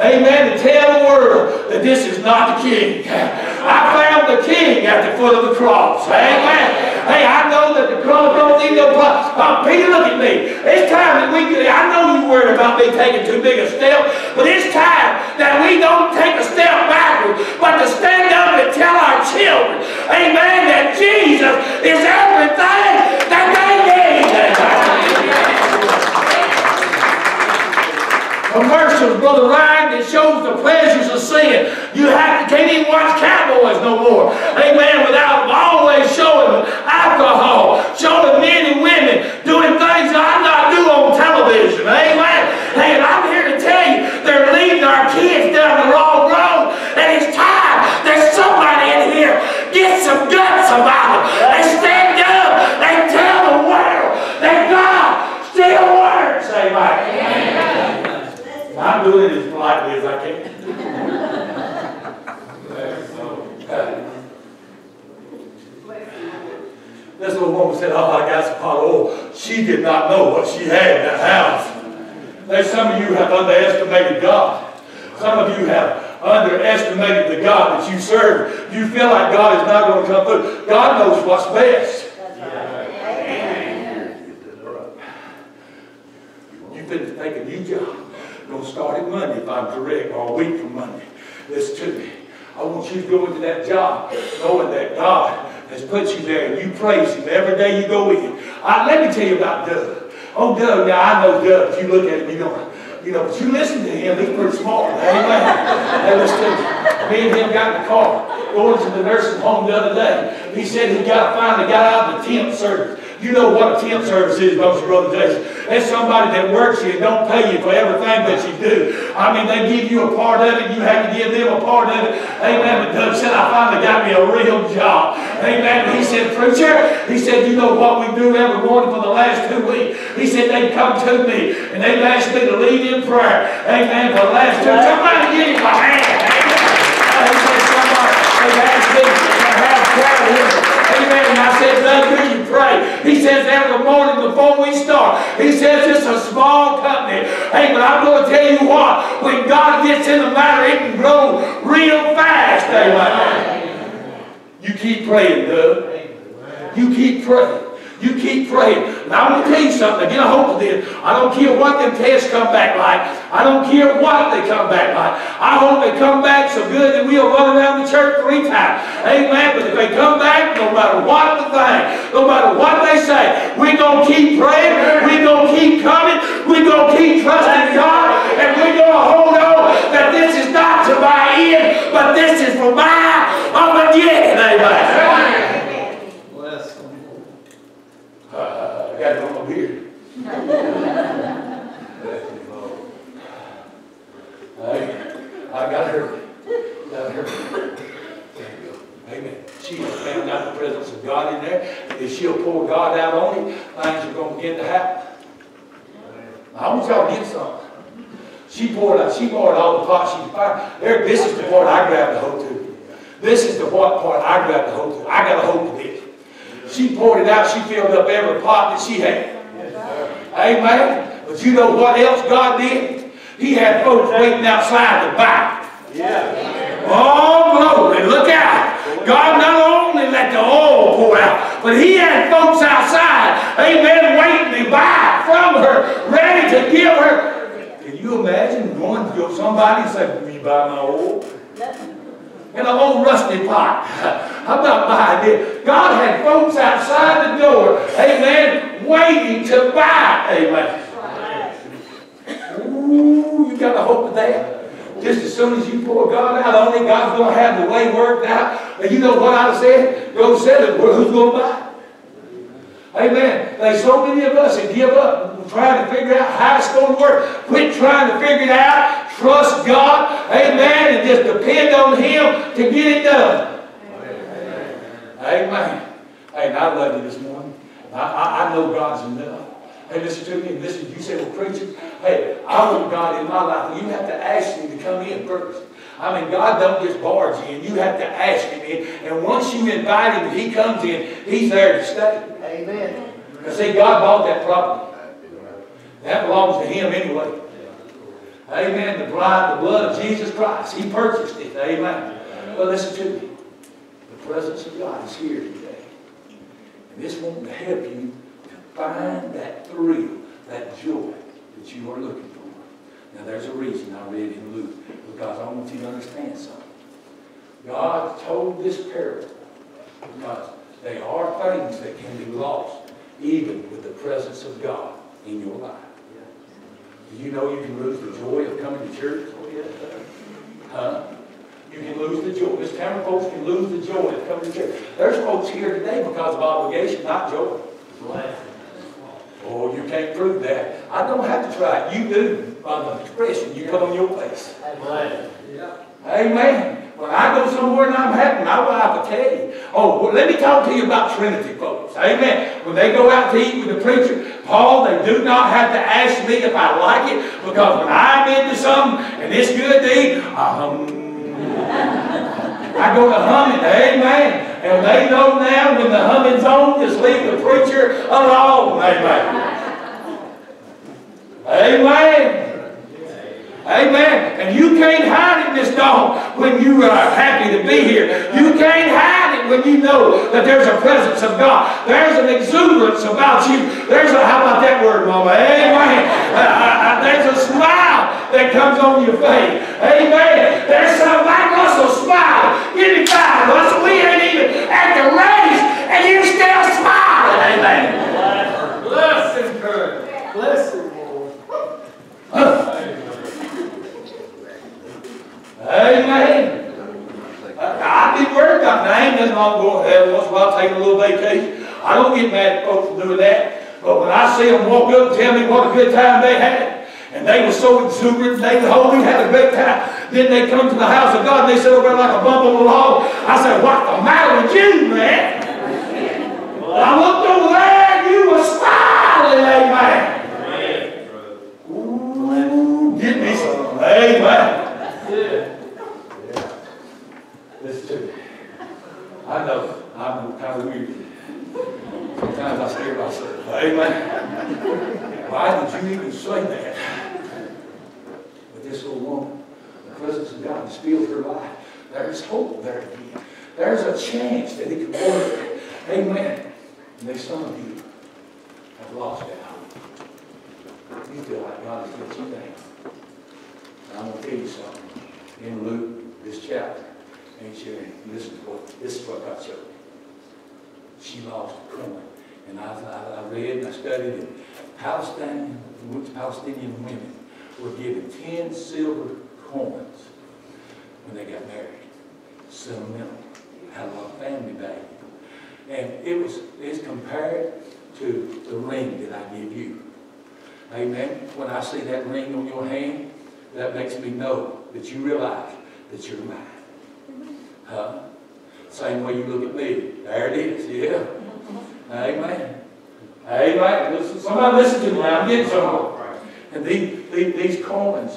Amen. To tell the world that this is not the king. I found the king at the foot of the cross. Amen. Hey, I know that the need no problem. Oh, Peter, look at me. It's time that we, I know you're worried about me taking too big a step, but it's time that we don't take a step backwards, but to stand up and tell our children, amen, that Jesus is everything that Commercials, Brother Ryan, that shows the pleasures of sin. You have can't even watch cowboys no more. Amen. Without always showing alcohol, showing men and women doing things I not do on television. Amen. And I'm here to tell you, they're leading our kids down the wrong road. And it's time that somebody in here gets some guts about them. They stand up and tell the world that God still works. Amen. I'm doing it as politely as I can. This little woman said, oh, I got some of oil. She did not know what she had in the house. There's some of you have underestimated God. Some of you have underestimated the God that you serve. You feel like God is not going to come through. God knows what's best. You've been take a new job. Going to start it Monday, if I'm correct, or a week from Monday. Listen to me. I want you to go into that job knowing that God has put you there and you praise Him every day you go in. I, let me tell you about Doug. Oh, Doug, now I know Doug. If you look at him, you know, you know, but you listen to him, he's pretty smart. Amen. Hey, listen to me. Me and him got in the car going to the nursing home the other day. He said he got finally got out of the temp service. You know what a temp service is, don't you, Brother? That's somebody that works you and don't pay you for everything that you do. I mean, they give you a part of it, you have to give them a part of it. Amen. But Doug said, I finally got me a real job. Amen. He said, Preacher, he said, you know what we do every morning for the last two weeks? He said, they come to me and they've asked me to lead in prayer. Amen. For the last two Somebody give him a hand. Amen. He said, somebody, they've asked me to have prayer. Amen. And I said, Doug, do you pray? He says every morning before we start. He says it's a small company. Hey, but I'm going to tell you what. When God gets in the matter, it can grow real fast. Amen. You keep praying, Doug. You keep praying. You keep praying. And I'm going to tell you something. Get a hold of this. I don't care what them tests come back like. I don't care what they come back like. I hope they come back so good that we'll run around the church three times. Amen. But if they come back, no matter what the thing, no matter what they say, we're going to keep praying. We're going to keep coming. We're going to keep trusting God. And we're going to hold on that this is not to my end, but this is for my Armageddon. Amen. Bless. I. I, got her. Got her. Amen. She has found out the presence of God in there. If she'll pour God out on it, things are going to begin to happen. I want y'all to get something. She poured out, she poured all the pot she find. There, this is the part I grabbed the hold to. This is the what part I grabbed the hold to. I got a hold of this. She poured it out, she filled up every pot that she had. Amen. But you know what else God did? He had folks waiting outside the to buy. Oh, glory, look out. God not only let the oil pour out, but he had folks outside, amen, waiting to buy from her, ready to give her. Can you imagine going to somebody and say, will you buy my oil? In an old rusty pot. How about buying this? God had folks outside the door, amen, waiting to buy, amen. Ooh, you got to hope of that. Just as soon as you pour God out on it, God's going to have the way worked out. And you know what I said? Go said it. Well, who's going to buy? Amen. There's so many of us that give up trying to figure out how it's going to work. Quit trying to figure it out. Trust God. Amen. And just depend on Him to get it done. Amen. Hey, and I love you this morning. I, I, I know God's enough. Hey, listen to me. Listen, you say, well, preacher, hey, I want God in my life. You have to ask Him to come in first. I mean, God don't just barge in. You have to ask Him in. And once you invite Him, He comes in. He's there to stay. Amen. Because see, God bought that property. That belongs to Him anyway. Amen. The blood, the blood of Jesus Christ. He purchased it. Amen. But listen to me. The presence of God is here today. And this wants to help you to find that thrill, that joy that you are looking for. Now there's a reason I read in Luke. Because I want you to understand something. God told this parable because they are things that can be lost even with the presence of God in your life. Do you know you can lose the joy of coming to church? Huh? You can lose the joy. This town folks can lose the joy of coming to church. There's folks here today because of obligation, not joy. Oh, you can't prove that. I don't have to try it. You do by the expression you put on your face. Yeah. Amen. When I go somewhere and I'm happy, my wife will tell you. Oh, well, let me talk to you about Trinity folks. Amen. When they go out to eat with the preacher, Paul, they do not have to ask me if I like it, because when I'm into something and it's good to eat, I go to humming, amen. And they know now when the humming's on, just leave the preacher alone, amen. Amen. Amen. And you can't hide it, Miss Dawn, when you are happy to be here. You can't hide it when you know that there's a presence of God. There's an exuberance about you. There's a, how about that word, Mama? Amen. Uh, uh, uh, there's a smile that comes on your face. Amen. There's some like Russell smile. Give me five, Russell. We ain't even at the race, and you still smiling. Amen. Bless him, Kurt. Bless him, Lord. Amen. I, I did work out there. I ain't nothing wrong going to heaven once in a while taking a little vacation. I don't get mad at folks for doing that. But when I see them walk up and tell me what a good time they had, and they were so exuberant, they were, oh, we had a great time. Then they come to the house of God and they sit over oh, there like a bump on the log. I said, what's the matter with you, man? I looked over there and you were smiling, amen. Ooh, get me some, amen. To. I know I'm kind of weird. Sometimes I scare myself. Amen. Why did you even say that? But this little woman, the presence of God has her life. There's hope there again. There's a chance that it could work. Amen. And there's some of you have lost that hope. You feel like God has let you down. I'm gonna tell you something. In Luke, this chapter, to what, this is what showed me. She lost a coin. And I, I, I read and I studied and Palestinian, Palestinian women were given ten silver coins when they got married. Sentimental. Had a lot of family value. And it was, it's compared to the ring that I give you. Amen. When I see that ring on your hand, that makes me know that you realize that you're mine. Huh? Same way you look at me. There it is. Yeah. Amen. Amen. Listen, somebody listen to me. I'm getting somewhere. And these, these, these coins,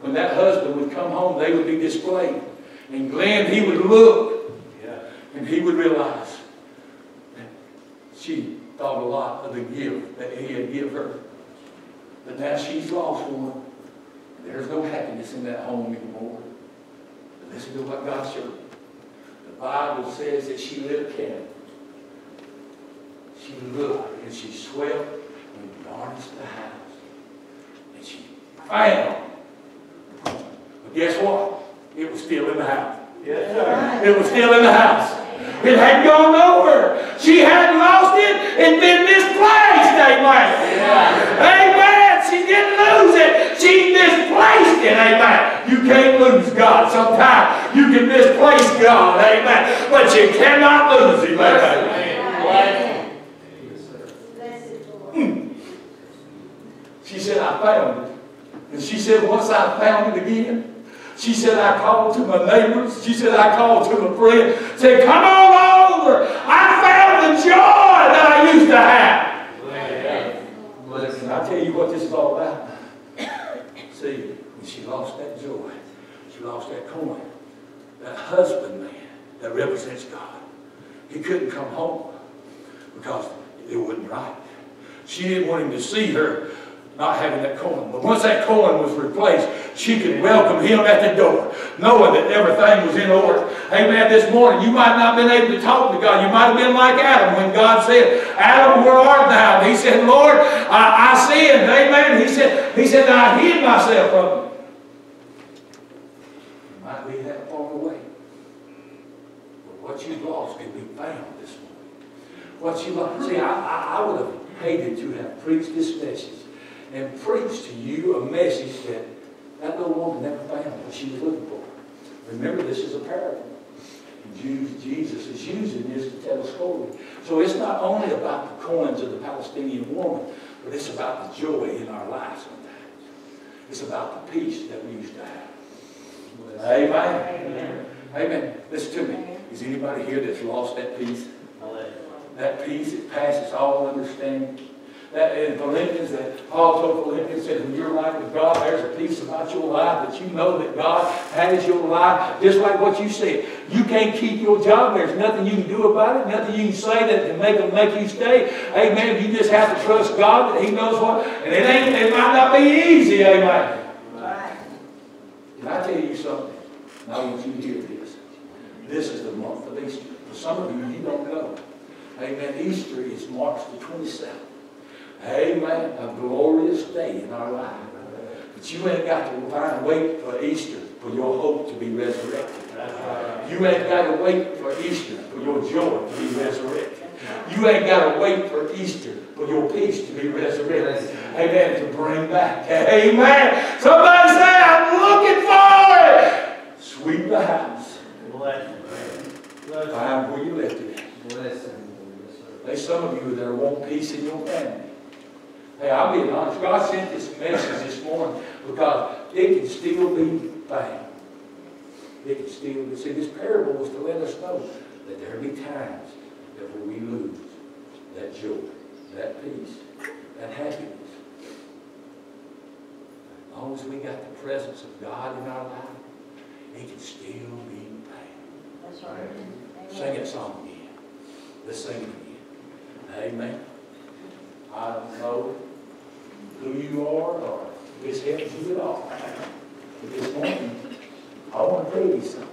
when that husband would come home, they would be displayed. And Glenn, he would look, and he would realize that she thought a lot of the gift that he had given her. But now she's lost one. There's no happiness in that home anymore. But listen to what God showed Bible says that she lit a. She looked and she swept and garnished the house. And she found. But guess what? It was still in the house. Yes, sir. It was still in the house. It hadn't gone over. She hadn't lost it. It'd been misplaced. Amen. Amen. She didn't lose it. She misplaced it. Amen. You can't lose God. Sometimes you can misplace God. Amen. But you cannot lose Him. Amen. Amen. Yes, sir. Blessed Lord. She said, I found it. And she said, once I found it again, she said, I called to my neighbors. She said, I called to my friends. Said, come on over. I found the joy that I used to have. Listen, I tell you what this is all about. See, when she lost that joy, she lost that coin. That husband man that represents God, he couldn't come home because it wasn't right. She didn't want him to see her not having that coin. But once that coin was replaced, she could welcome him at the door, knowing that everything was in order. Amen. This morning, you might not have been able to talk to God. You might have been like Adam when God said, Adam, where art thou? And he said, Lord, I, I sinned. Amen. He said, he said, I hid myself from. You might be that far away. But what you've lost can be found this morning. What you lost. See, I, I, I would have hated to have preached this message and preached to you a message that that little woman never found what she was looking for. Remember, this is a parable. Jesus is using this to tell a story. So it's not only about the coins of the Palestinian woman, but it's about the joy in our lives sometimes. It's about the peace that we used to have. Amen. Amen. Amen. Listen to me. Is anybody here that's lost that peace? That peace that passes all understanding. That in Philippians, that Paul told Philippians, said, in your life with God, there's a peace about your life that you know that God has your life. Just like what you said. You can't keep your job. There's nothing you can do about it. Nothing you can say that can make them make you stay. Amen. You just have to trust God that He knows what. And it ain't, it might not be easy. Amen. Right. Can I tell you something? I want you to hear this. This is the month of Easter. For some of you, you don't know. Amen. Easter is March the 27th. Amen. A glorious day in our life. But you ain't got to find, wait for Easter for your hope to be resurrected. You ain't got to wait for Easter for your joy to be resurrected. You ain't got to wait for Easter for your peace to be resurrected. Amen. To bring back. Amen. Somebody say, I'm looking for it. Sweep the house. Find where you left it. There's some of you that want peace in your family. Hey, I'm being honest. God sent this message this morning because it can still be found. It can still be. See, this parable was to let us know that there be times that when we lose that joy, that peace, that happiness, as long as we got the presence of God in our life, it can still be. Sing that song again. Let's sing it again. Amen. I don't know who you are or if this helps you at all. But this morning, I want to tell you something.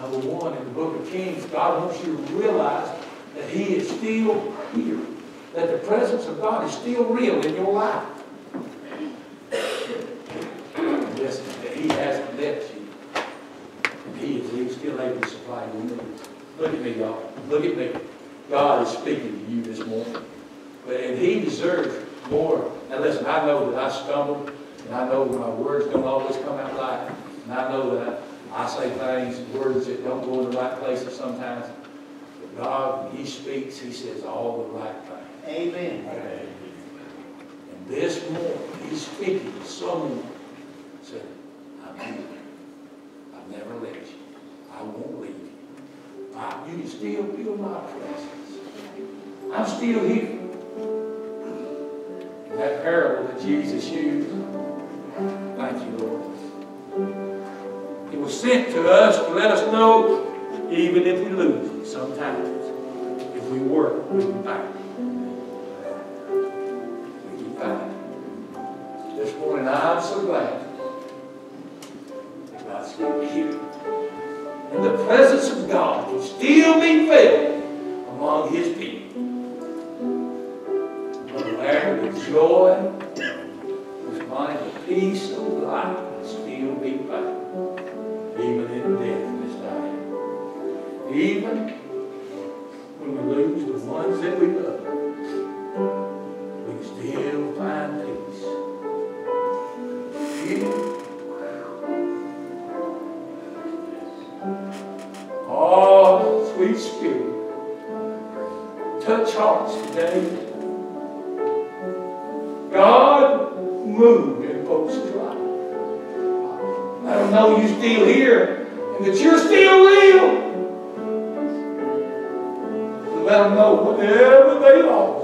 Number one, in the book of Kings, God wants you to realize that He is still here. That the presence of God is still real in your life. Listen, that He hasn't left you. And He is He's still able to supply your needs. Look at me, y'all. Look at me. God is speaking to you this morning. But, and He deserves more. Now listen, I know that I stumble, and I know my words don't always come out right. And I know that I, I say things, words that don't go in the right places sometimes. But God, when He speaks, He says all the right things. Amen. Amen. And this morning, He's speaking to someone. Said, I'm here. I've never left you. I won't leave you. I, you can still feel my presence. I'm still here. That parable that Jesus used, thank you, Lord. It was sent to us to let us know, even if we lose sometimes, if we work, we can find. We can find. This morning, I'm so glad that God's still here. And the presence of God can still be felt among His people. Brother Larry, the joy, this morning, the peace of life can still be found, even in death this time. Even when we lose the ones that we love, spirit, touch hearts today. God, moved in folks' life. don't know you're still here and that you're still real. Let them know whatever they lost,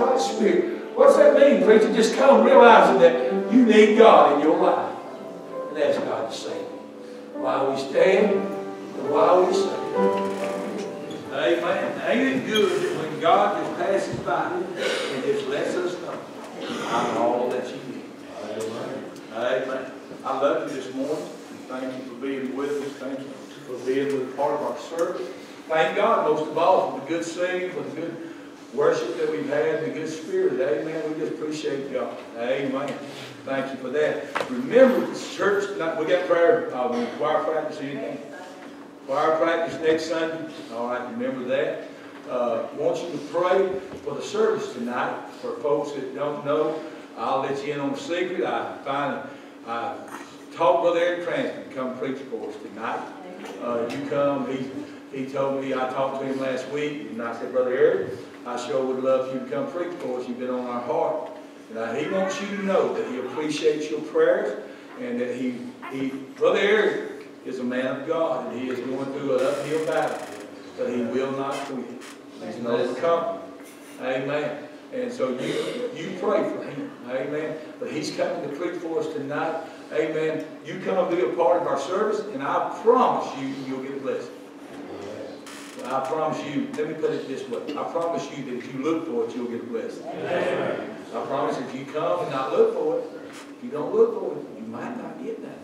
contrite spirit. What's that mean, preacher? Just come realizing that you need God in your life. And ask God to save you. While we stand and while we sing. Amen. Ain't it good that when God just passes by and just lets us know, I'm all that you need. Amen. I love you this morning. Thank you for being with us. Thank you for being with part of our service. Thank God, most of all, for the good singing, for the good worship that we've had, the good spirit. Amen. We just appreciate God. Amen. Thank you for that. Remember, this church, we got prayer, uh, choir practice, anything? Choir practice next Sunday. All right, remember that. Uh, want you to pray for the service tonight. For folks that don't know, I'll let you in on a secret. I finally, I talked Brother Eric Cranston to come preach for us tonight. Uh, you come, he, he told me, I talked to him last week, and I said, Brother Eric, I sure would love for you to come preach for us. You've been on our heart. And he wants you to know that he appreciates your prayers and that he, he, Brother Eric is a man of God and he is going through an uphill battle, but he will not quit. He's an overcomer. Amen. And so you, you pray for him. Amen. But he's coming to preach for us tonight. Amen. You come and be a part of our service, and I promise you, you'll get blessed. I promise you, let me put it this way. I promise you that if you look for it, you'll get blessed. I promise if you come and not look for it, if you don't look for it, you might not get that.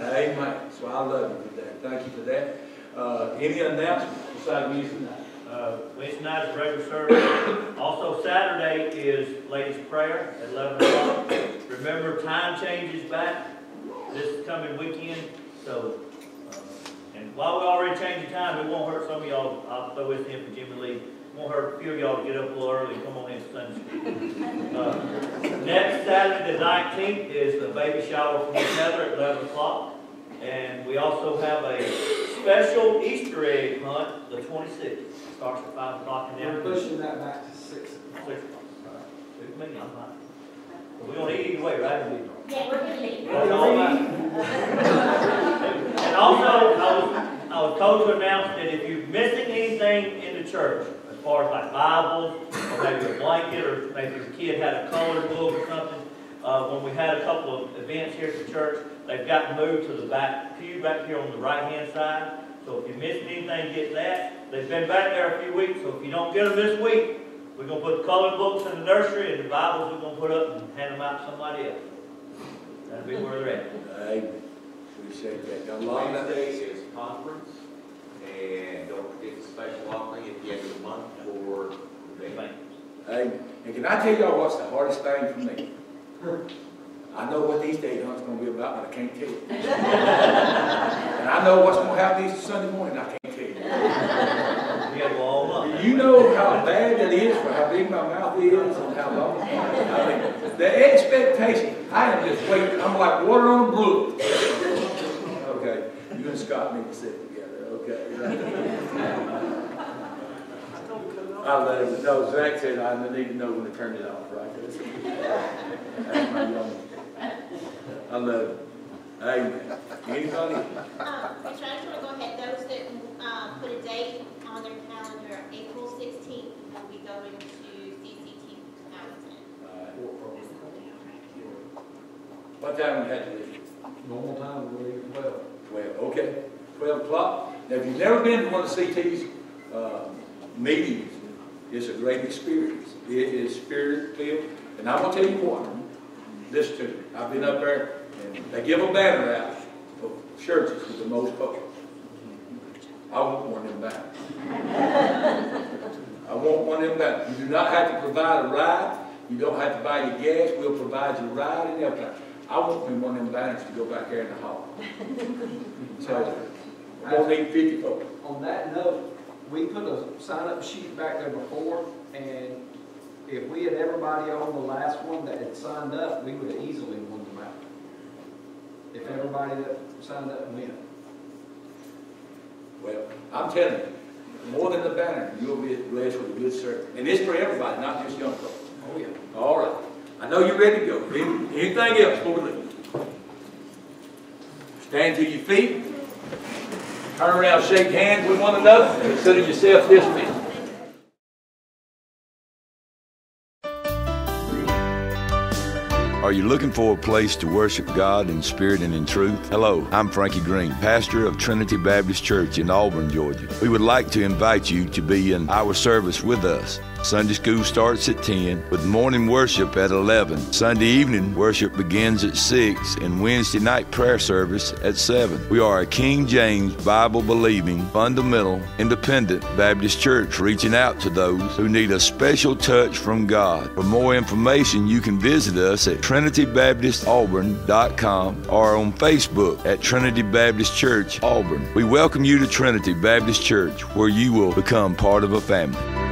Amen. So I love you for that. Thank you for that. Uh, any announcements besides music? Uh, Wednesday night is regular service. Also Saturday is ladies' prayer at eleven o'clock. Remember, time changes back this coming weekend, so, and while we already changed the time, it won't hurt some of y'all, I'll throw this in for Jimmy Lee. It Won't hurt a few of y'all to get up a little early and come on in Sunday school. Uh, Next Saturday, the nineteenth, is the baby shower from Heather at eleven o'clock. And we also have a special Easter egg hunt, the twenty-sixth. Starts at five o'clock in the afternoon. We're pushing that back to six. Six o'clock. Suits me, I'm fine. But we don't eat either way, right? Yeah, we're right. And also, I was, I was told to announce that if you're missing anything in the church, as far as like Bibles, or maybe a blanket, or maybe your kid had a colored book or something, uh, when we had a couple of events here at the church, they've gotten moved to the back pew back here on the right-hand side. So if you missed anything, get that. They've been back there a few weeks, so if you don't get them this week, we're gonna put the coloring books in the nursery and the Bibles we're gonna put up and hand them out to somebody else. That'll be where they're at. Hey, appreciate that. Got a lot of that. Wednesday is conference, and don't forget the special offering at the end of the month for the day. Thank Hey, and can I tell y'all what's the hardest thing for me? I know what these day hunt's gonna be about, but I can't tell you. And I know what's gonna happen this Sunday morning, I can't tell you. you. We gotta go month. You know how bad that is for how big my mouth is and how long? I mean, the expectation, I am just waiting, I'm like water on a brook. Okay, you and Scott need to sit together, okay? I let him, no, Zach said I need to know when to turn it off, right? I love him. Hey, anybody? Um, Rich, I just want to go ahead, those that, um, put a date on their calendar, April sixteenth, we'll be going to. What time we had to leave? Normal time, we leave at twelve. Twelve, okay, twelve o'clock. Now, if you've never been to one of CT's, uh, meetings, it's a great experience. It is spirit filled, and I'm gonna tell you what, this too, I've been up there, and they give a banner out for churches with the most folks. I want one of them back. I want one of them back. You do not have to provide a ride, you don't have to buy your gas, we'll provide you a ride and everything. I want me one of them banners to go back there in the hall. So, we're gonna need fifty folks. On that note, we put a sign-up sheet back there before, and if we had everybody on the last one that had signed up, we would have easily won them out. If everybody that signed up went. Well, I'm telling you, more than the banner, you'll be blessed with a good service. And it's for everybody, not just young folks. Oh, yeah. All right. I know you're ready to go. Anything else before we leave? Stand to your feet. Turn around, shake hands with one another, and consider yourself dismissed. Are you looking for a place to worship God in spirit and in truth? Hello, I'm Frankie Green, pastor of Trinity Baptist Church in Auburn, Georgia. We would like to invite you to be in our service with us. Sunday school starts at 10 with morning worship at 11. Sunday evening worship begins at 6 and Wednesday night prayer service at 7. We are a King James Bible believing, fundamental, independent Baptist church reaching out to those who need a special touch from God. For more information, you can visit us at trinitybaptistauburn.com or on Facebook at Trinity Baptist Church Auburn. We welcome you to Trinity Baptist Church where you will become part of a family.